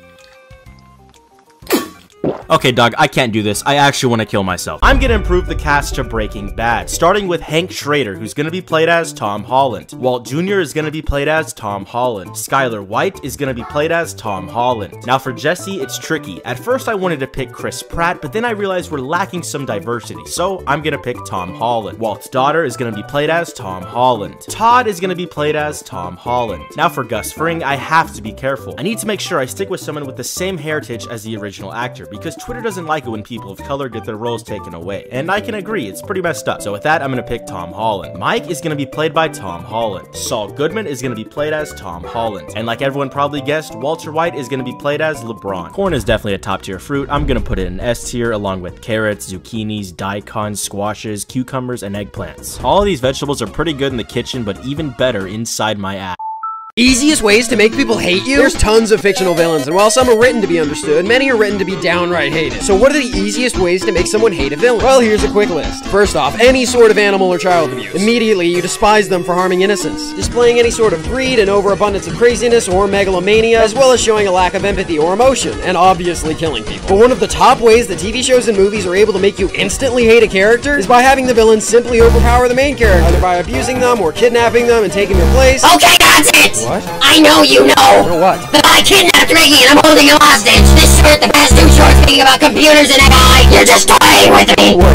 Okay, dog, I can't do this. I actually want to kill myself. I'm gonna improve the cast to Breaking Bad, starting with Hank Schrader, who's gonna be played as Tom Holland. Walt Jr. is gonna be played as Tom Holland. Skyler White is gonna be played as Tom Holland. Now for Jesse, it's tricky. At first I wanted to pick Chris Pratt, but then I realized we're lacking some diversity, so I'm gonna pick Tom Holland. Walt's daughter is gonna be played as Tom Holland. Todd is gonna be played as Tom Holland. Now for Gus Fring, I have to be careful. I need to make sure I stick with someone with the same heritage as the original actor, because Twitter doesn't like it when people of color get their roles taken away. And I can agree, it's pretty messed up. So with that, I'm gonna pick Tom Holland. Mike is gonna be played by Tom Holland. Saul Goodman is gonna be played as Tom Holland. And like everyone probably guessed, Walter White is gonna be played as LeBron. Corn is definitely a top tier fruit. I'm gonna put it in S tier along with carrots, zucchinis, daikons, squashes, cucumbers, and eggplants. All of these vegetables are pretty good in the kitchen, but even better inside my ass. Easiest ways to make people hate you? There's tons of fictional villains, and while some are written to be understood, many are written to be downright hated. So what are the easiest ways to make someone hate a villain? Well, here's a quick list. First off, any sort of animal or child abuse. Immediately, you despise them for harming innocents, displaying any sort of greed and overabundance of craziness or megalomania, as well as showing a lack of empathy or emotion, and obviously killing people. But one of the top ways that TV shows and movies are able to make you instantly hate a character is by having the villain simply overpower the main character, either by abusing them or kidnapping them and taking their place. Okay, that's it! What? I know you know Know what? that I kidnapped Riggy and I'm holding him hostage. This short, the past two shorts speaking about computers and AI. You're just toying with me. What?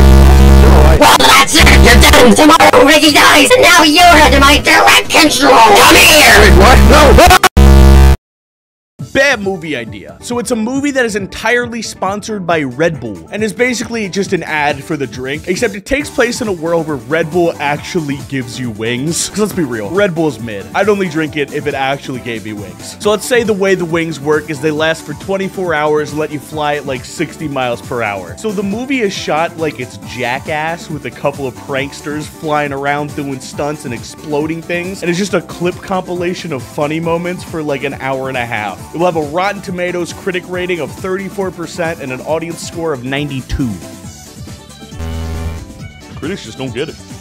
Well, that's it. You're done. Tomorrow Riggy dies, and now you're under my direct control. Come here. What? No! Bad movie idea. So it's a movie that is entirely sponsored by Red Bull and is basically just an ad for the drink, except it takes place in a world where Red Bull actually gives you wings. Because let's be real, Red Bull's mid. I'd only drink it if it actually gave me wings. So let's say the way the wings work is they last for 24 hours and let you fly at like 60 miles per hour. So the movie is shot like it's Jackass with a couple of pranksters flying around doing stunts and exploding things. And it's just a clip compilation of funny moments for like an hour and a half. It will have a Rotten Tomatoes critic rating of 34% and an audience score of 92. Critics just don't get it.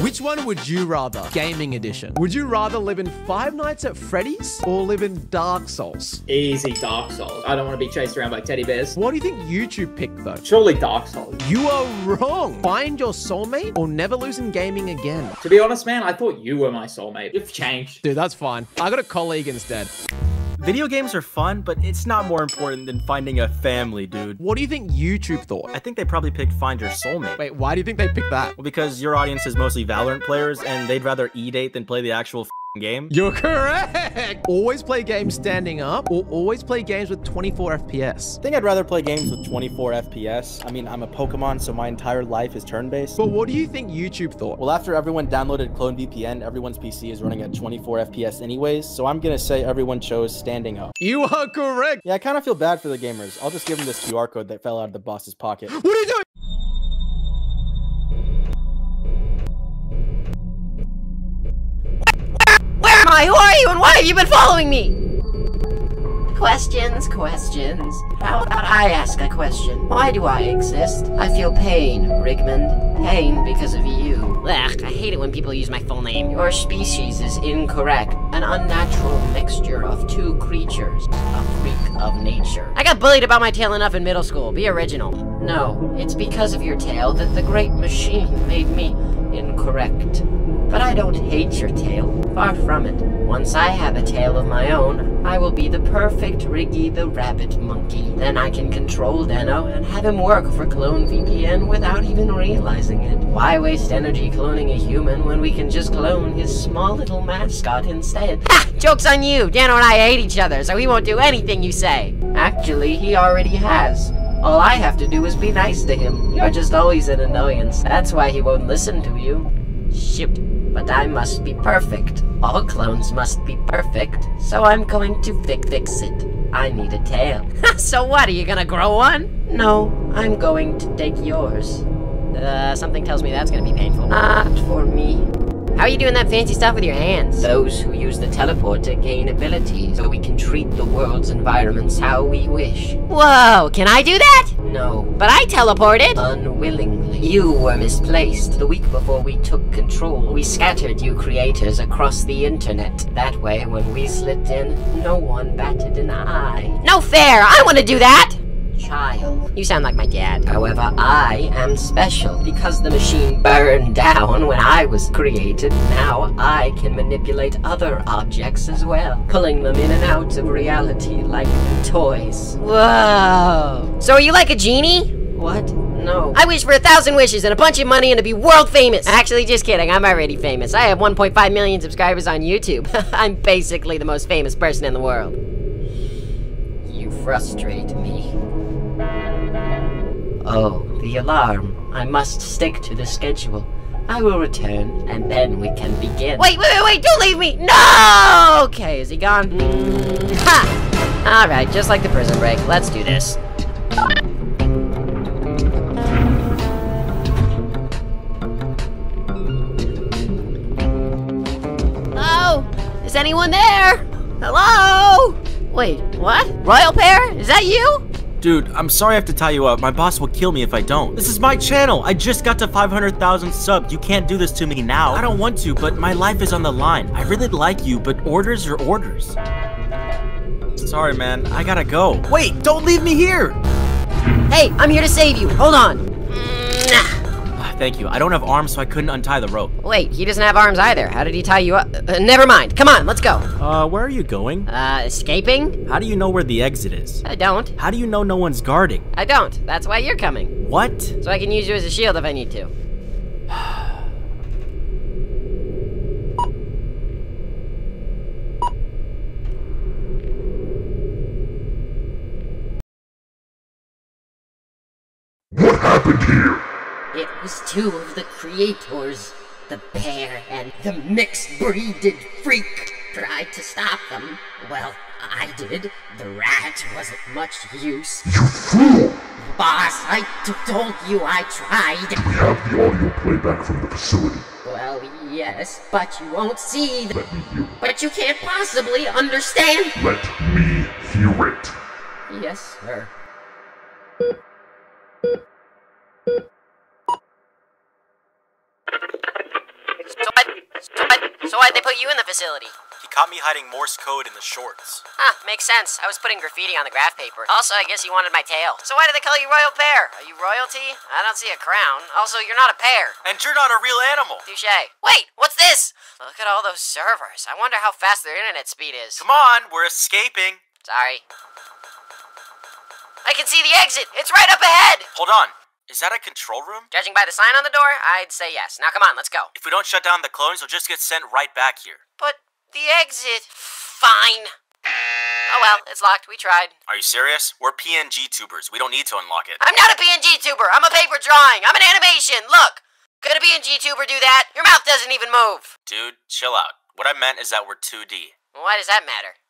Which one would you rather? Gaming edition. Would you rather live in Five Nights at Freddy's or live in Dark Souls? Easy Dark Souls. I don't want to be chased around by teddy bears. What do you think YouTube picked though? Surely Dark Souls. You are wrong. Find your soulmate or never lose in gaming again. To be honest, man, I thought you were my soulmate. You've changed. Dude, that's fine. I got a colleague instead. Video games are fun, but it's not more important than finding a family, dude. What do you think YouTube thought? I think they probably picked Find Your Soulmate. Wait, why do you think they picked that? Well, because your audience is mostly Valorant players, and they'd rather E-date than play the actual game. You're correct. Always play games standing up or always play games with 24 FPS. I think I'd rather play games with 24 FPS. I mean, I'm a Pokemon, so my entire life is turn-based. But what do you think YouTube thought? Well, after everyone downloaded Clone VPN, everyone's PC is running at 24 FPS anyways, so I'm gonna say everyone chose standing up. You are correct. Yeah, I kind of feel bad for the gamers. I'll just give them this QR code that fell out of the boss's pocket. What are you doing? I? Who are you? And why have you been following me? Questions, questions. How about I ask a question? Why do I exist? I feel pain, Rigmond. Pain because of you. Ugh, I hate it when people use my full name. Your species is incorrect. An unnatural mixture of two creatures. A freak of nature. I got bullied about my tail enough in middle school. Be original. No, it's because of your tail that the great machine made me incorrect. But I don't hate your tail. Far from it. Once I have a tail of my own, I will be the perfect Riggy the Rabbit Monkey. Then I can control Danno and have him work for Clone VPN without even realizing it. Why waste energy cloning a human when we can just clone his small little mascot instead? Ha! Joke's on you! Danno and I hate each other, so he won't do anything you say. Actually, he already has. All I have to do is be nice to him. You're just always an annoyance. That's why he won't listen to you. Shoot. But I must be perfect. All clones must be perfect. So I'm going to fix fix it. I need a tail. so what, are you gonna grow one? No, I'm going to take yours. Uh, something tells me that's gonna be painful. Not for me. How are you doing that fancy stuff with your hands? Those who use the teleporter gain abilities, so we can treat the world's environments how we wish. Whoa, can I do that? No. But I teleported! Unwillingly. You were misplaced. The week before we took control, we scattered you creators across the internet. That way, when we slipped in, no one batted an eye. No fair! I want to do that! Child. You sound like my dad. However, I am special. Because the machine burned down when I was created, now I can manipulate other objects as well, pulling them in and out of reality like toys. Whoa. So are you like a genie? What? No. I wish for a thousand wishes and a bunch of money and to be world famous. Actually, just kidding. I'm already famous. I have 1.5 million subscribers on YouTube. I'm basically the most famous person in the world. You frustrate me. Oh, the alarm. I must stick to the schedule. I will return, and then we can begin. Wait, wait, wait, wait, don't leave me! No! Okay, is he gone? Mm, ha! Alright, just like the prison break, let's do this. Hello? Is anyone there? Hello? Wait, what? Royal Pear? Is that you? Dude, I'm sorry I have to tie you up. My boss will kill me if I don't. This is my channel. I just got to 500,000 subs. You can't do this to me now. I don't want to, but my life is on the line. I really like you, but orders are orders. Sorry, man. I gotta go. Wait, don't leave me here! Hey, I'm here to save you. Hold on. Mm, Thank you. I don't have arms, so I couldn't untie the rope. Wait, he doesn't have arms either. How did he tie you up? Uh, never mind. Come on, let's go. Uh, where are you going? Uh, escaping? How do you know where the exit is? I don't. How do you know no one's guarding? I don't. That's why you're coming. What? So I can use you as a shield if I need to. What happened here? It was two of the creators, the bear and the mixed breeded freak, tried to stop them. Well, I did. The rat wasn't much use. You fool! Boss, I told you I tried. We have the audio playback from the facility. Well, yes, but you won't see the. Let me hear it. But you can't possibly understand. Let me hear it. Yes, sir. So what? So what? So why'd they put you in the facility? He caught me hiding Morse code in the shorts. Huh, makes sense. I was putting graffiti on the graph paper. Also, I guess he wanted my tail. So why do they call you Royal Pear? Are you royalty? I don't see a crown. Also, you're not a pear. And you're not a real animal. Touche. Wait, what's this? Look at all those servers. I wonder how fast their internet speed is. Come on, we're escaping. Sorry. I can see the exit. It's right up ahead. Hold on. Is that a control room? Judging by the sign on the door, I'd say yes. Now come on, let's go. If we don't shut down the clones, they'll just get sent right back here. But the exit. Fine. Oh well, it's locked. We tried. Are you serious? We're PNG tubers. We don't need to unlock it. I'm not a PNG tuber. I'm a paper drawing. I'm an animation. Look. Could a PNG tuber do that? Your mouth doesn't even move. Dude, chill out. What I meant is that we're 2D. Why does that matter?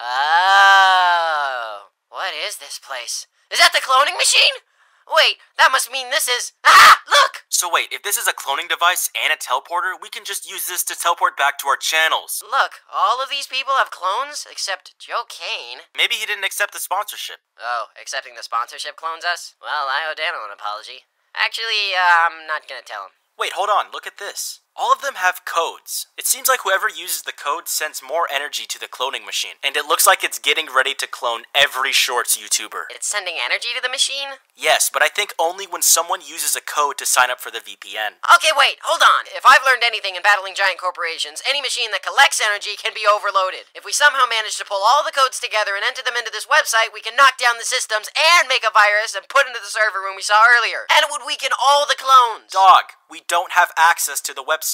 Oh. What is this place? Is that the cloning machine? Wait, that must mean this is. Ah! Look! So wait, if this is a cloning device and a teleporter, we can just use this to teleport back to our channels. Look, all of these people have clones except Joe Cain. Maybe he didn't accept the sponsorship. Oh, accepting the sponsorship clones us? Well, I owe Daniel an apology. Actually, uh, I'm not gonna tell him. Wait, hold on, look at this. All of them have codes. It seems like whoever uses the code sends more energy to the cloning machine, and it looks like it's getting ready to clone every Shorts YouTuber. It's sending energy to the machine? Yes, but I think only when someone uses a code to sign up for the VPN. Okay, wait, hold on. If I've learned anything in battling giant corporations, any machine that collects energy can be overloaded. If we somehow manage to pull all the codes together and enter them into this website, we can knock down the systems and make a virus and put into the server room we saw earlier. And it would weaken all the clones. Dog, we don't have access to the website.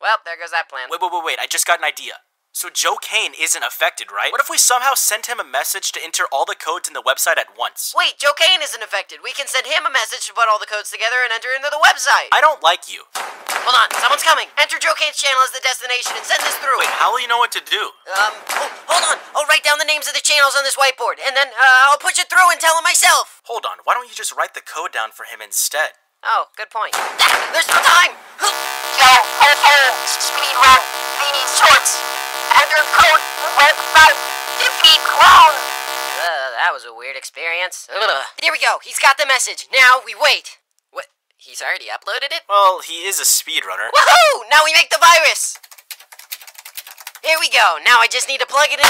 Well, there goes that plan. Wait, wait, wait, wait, I just got an idea. So Joe Cain isn't affected, right? What if we somehow sent him a message to enter all the codes in the website at once? Wait, Joe Cain isn't affected. We can send him a message to put all the codes together and enter into the website. I don't like you. Hold on, someone's coming. Enter Joe Cain's channel as the destination and send this through. Wait, how will you know what to do? Um, oh, hold on. I'll write down the names of the channels on this whiteboard, and then uh, I'll push it through and tell him myself. Hold on, why don't you just write the code down for him instead? Oh, good point. Ah, there's no time. that was a weird experience. Ugh. Here we go. He's got the message. Now we wait. What? He's already uploaded it? Well, he is a speedrunner. Woohoo! Now we make the virus. Here we go. Now I just need to plug it in.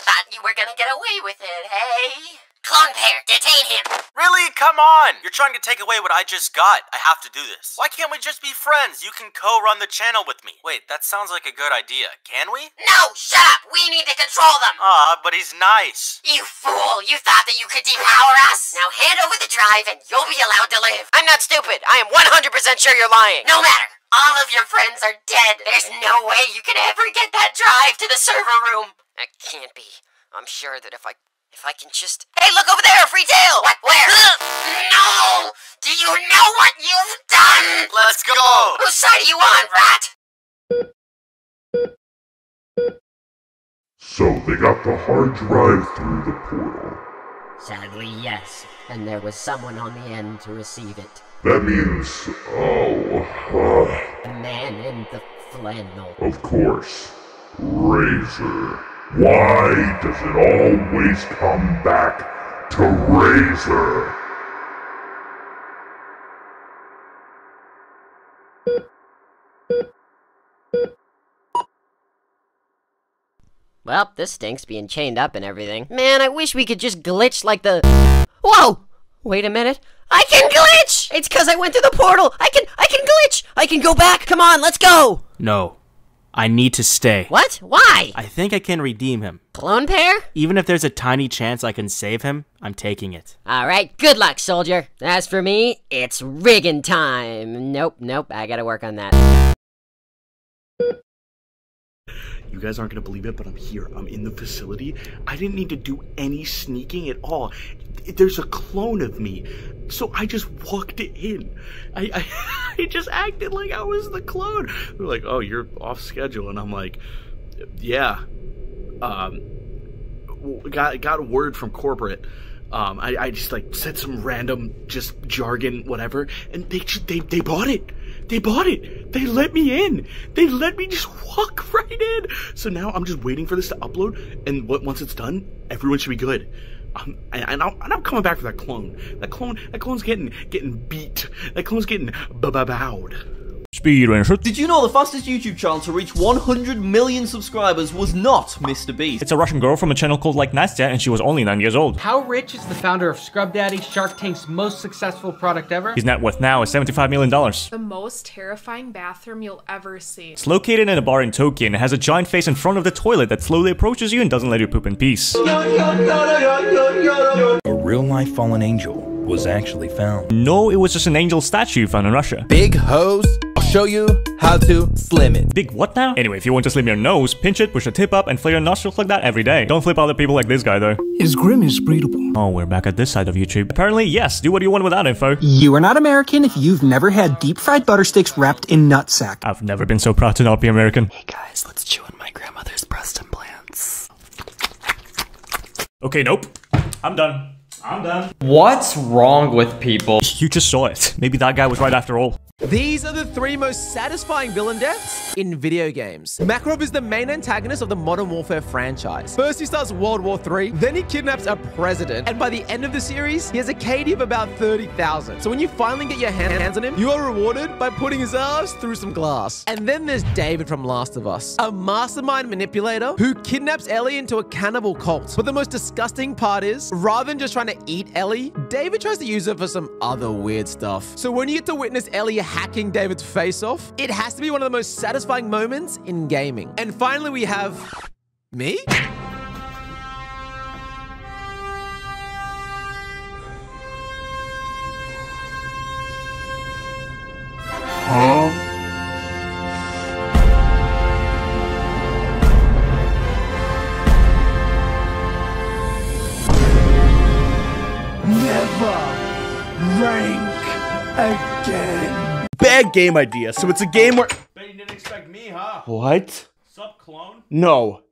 Thought you were gonna get away with it, hey? Clone Pear, detain him. Really? Come on! You're trying to take away what I just got. I have to do this. Why can't we just be friends? You can co-run the channel with me. Wait, that sounds like a good idea. Can we? No, shut up. We need to control them. Ah, but he's nice. You fool! You thought that you could depower us? Now hand over the drive and you'll be allowed to live. I'm not stupid. I am 100% sure you're lying. No matter. All of your friends are dead. There's no way you can ever get that drive to the server room. That can't be. I'm sure that if I if I can just Hey, look over there, free tail! What where? no! Do you know what you've done? Let's go! Whose side are you on, rat? So they got the hard drive through the portal. Sadly, yes. And there was someone on the end to receive it. That means, oh, uh, The man in the flannel. of course, Razer. Why does it always come back to Razer? Well, this stinks being chained up and everything. Man, I wish we could just glitch like the. Whoa! Wait a minute. I can glitch! It's cause I went through the portal! I can I can glitch! I can go back! Come on, let's go! No. I need to stay. What? Why? I think I can redeem him. Clone Pear? Even if there's a tiny chance I can save him, I'm taking it. Alright, good luck, soldier. As for me, it's rigging time. Nope, nope, I gotta work on that. You guys aren't gonna believe it, but I'm here. I'm in the facility. I didn't need to do any sneaking at all. There's a clone of me. So I just walked in. I, I, I just acted like I was the clone. They're like, oh, you're off schedule. And I'm like, yeah. Um, got, got a word from corporate. Um, I, I just like said some random just jargon, whatever, and they they they bought it. They bought it. They let me in. They let me just walk right in. So now I'm just waiting for this to upload, and what, once it's done, everyone should be good. Um, and, I'm, and I'm coming back for that clone. That clone, that clone's getting getting beat. That clone's getting b-b-bowed. Speedrun. Did you know the fastest YouTube channel to reach 100 million subscribers was not Mr. Beast? It's a Russian girl from a channel called Like Nastya, and she was only 9 years old. How rich is the founder of Scrub Daddy, Shark Tank's most successful product ever? His net worth now is $75 million. The most terrifying bathroom you'll ever see. It's located in a bar in Tokyo and has a giant face in front of the toilet that slowly approaches you and doesn't let you poop in peace. A real life fallen angel was actually found. No, it was just an angel statue found in Russia. Big hose, I'll show you how to slim it. Big what now? Anyway, if you want to slim your nose, pinch it, push the tip up, and flare your nostrils like that every day. Don't flip other people like this guy though. His grim is breedable. Oh, we're back at this side of YouTube. Apparently, yes, do what you want with that info. You are not American if you've never had deep fried butter sticks wrapped in nutsack. I've never been so proud to not be American. Hey guys, let's chew on my grandmother's breast implants. Okay, nope. I'm done. I'm done. What's wrong with people? You just saw it. Maybe that guy was right after all. These are the three most satisfying villain deaths in video games. Makarov is the main antagonist of the Modern Warfare franchise. First, he starts World War III, then he kidnaps a president, and by the end of the series, he has a KD of about 30,000. So when you finally get your hands on him, you are rewarded by putting his ass through some glass. And then there's David from Last of Us, a mastermind manipulator who kidnaps Ellie into a cannibal cult. But the most disgusting part is, rather than just trying to eat Ellie, David tries to use her for some other weird stuff. So when you get to witness Ellie hacking David's face off, it has to be one of the most satisfying moments in gaming. And finally, we have me? Never rank again. Bad game idea. So it's a game where. Bet you didn't expect me, huh? What? Sup, clone? No.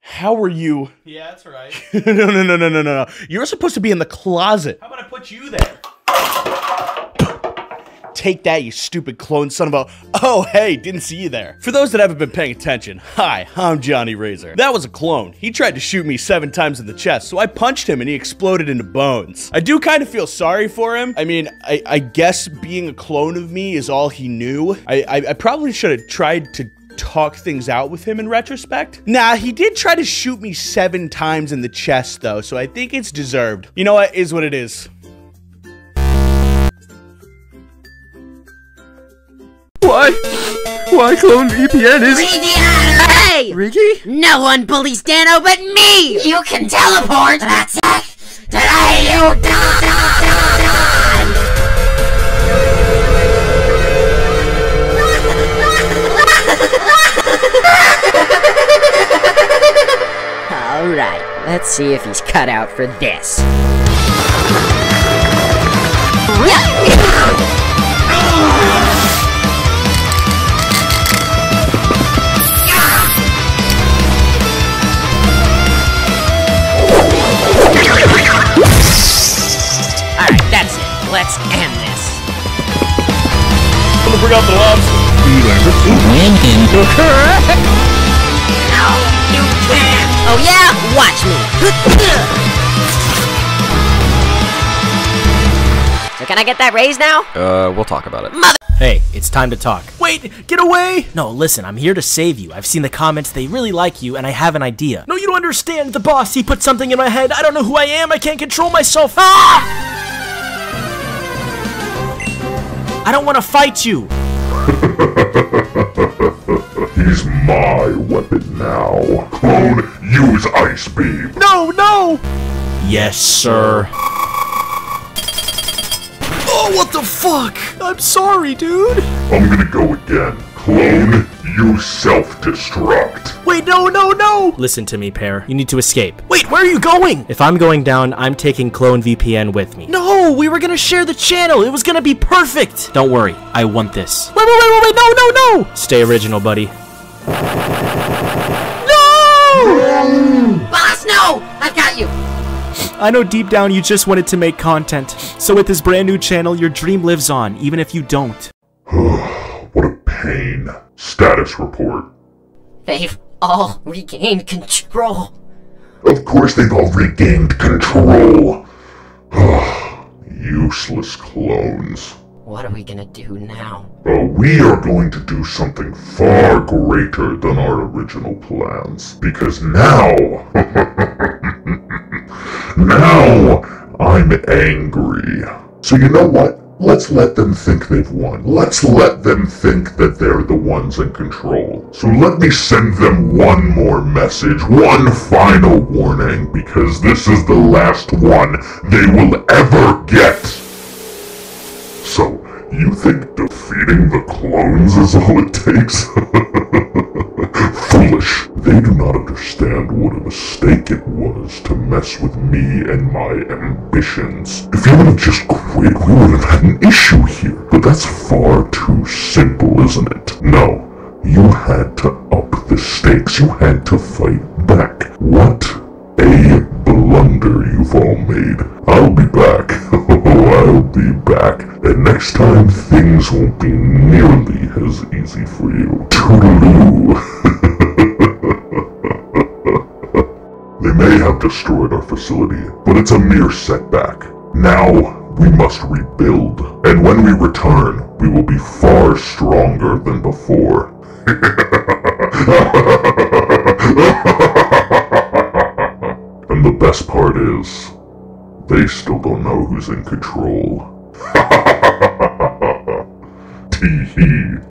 How are you? Yeah, that's right. no, no, no, no, no, no, no. You're supposed to be in the closet. How about I put you there? Take that, you stupid clone son of a. Oh, hey, didn't see you there. For those that haven't been paying attention, hi, I'm Jonny Razer. That was a clone. He tried to shoot me seven times in the chest, so I punched him and he exploded into bones. I do kind of feel sorry for him. I mean, I, I guess being a clone of me is all he knew. I, I, I probably should have tried to talk things out with him in retrospect. Nah, he did try to shoot me seven times in the chest, though, so I think it's deserved. You know what? Is what it is. Why? Why clone VPN is- Hey! Riggy? No one bullies Danno but me! You can teleport! That's it! Today you die! Alright, let's see if he's cut out for this. Let's end this. I'm gonna bring out the lobster. No, you can't! Oh yeah? Watch me! so can I get that raise now? Uh, we'll talk about it. Mother- Hey, it's time to talk. Wait, get away! No, listen, I'm here to save you. I've seen the comments, they really like you, and I have an idea. No, you don't understand. The boss, he put something in my head. I don't know who I am. I can't control myself. Ah! I don't want to fight you. He's my weapon now. Clone, use Ice Beam. No, no! Yes, sir. Oh, what the fuck? I'm sorry, dude. I'm gonna go again. Clone, use self-destruct. Wait, no, no, no! Listen to me, Pear. You need to escape. Wait, where are you going? If I'm going down, I'm taking Clone VPN with me. No, we were gonna share the channel. It was gonna be perfect. Don't worry, I want this. Wait, wait, wait, wait, wait, no, no, no! Stay original, buddy. No! Boss, no! I've got you! I know deep down you just wanted to make content. So with this brand new channel, your dream lives on, even if you don't. Pain. Status report. They've all regained control. Of course they've all regained control. Useless clones. What are we gonna do now? Uh, we are going to do something far greater than our original plans. Because now... now, I'm angry. So you know what? Let's let them think they've won. Let's let them think that they're the ones in control. So let me send them one more message, one final warning, because this is the last one they will ever get. So, you think defeating the clones is all it takes? Foolish. They do not understand what a mistake it was to mess with me and my ambitions. If you would have just quit, we would have had an issue here. But that's far too simple, isn't it? No. You had to up the stakes. You had to fight back. What a blunder you've all made. I'll be back. I'll be back. And next time, things won't be nearly as easy for you. Toodaloo. they may have destroyed our facility, but it's a mere setback. Now, we must rebuild. And when we return, we will be far stronger than before. And the best part is, they still don't know who's in control. Tee hee.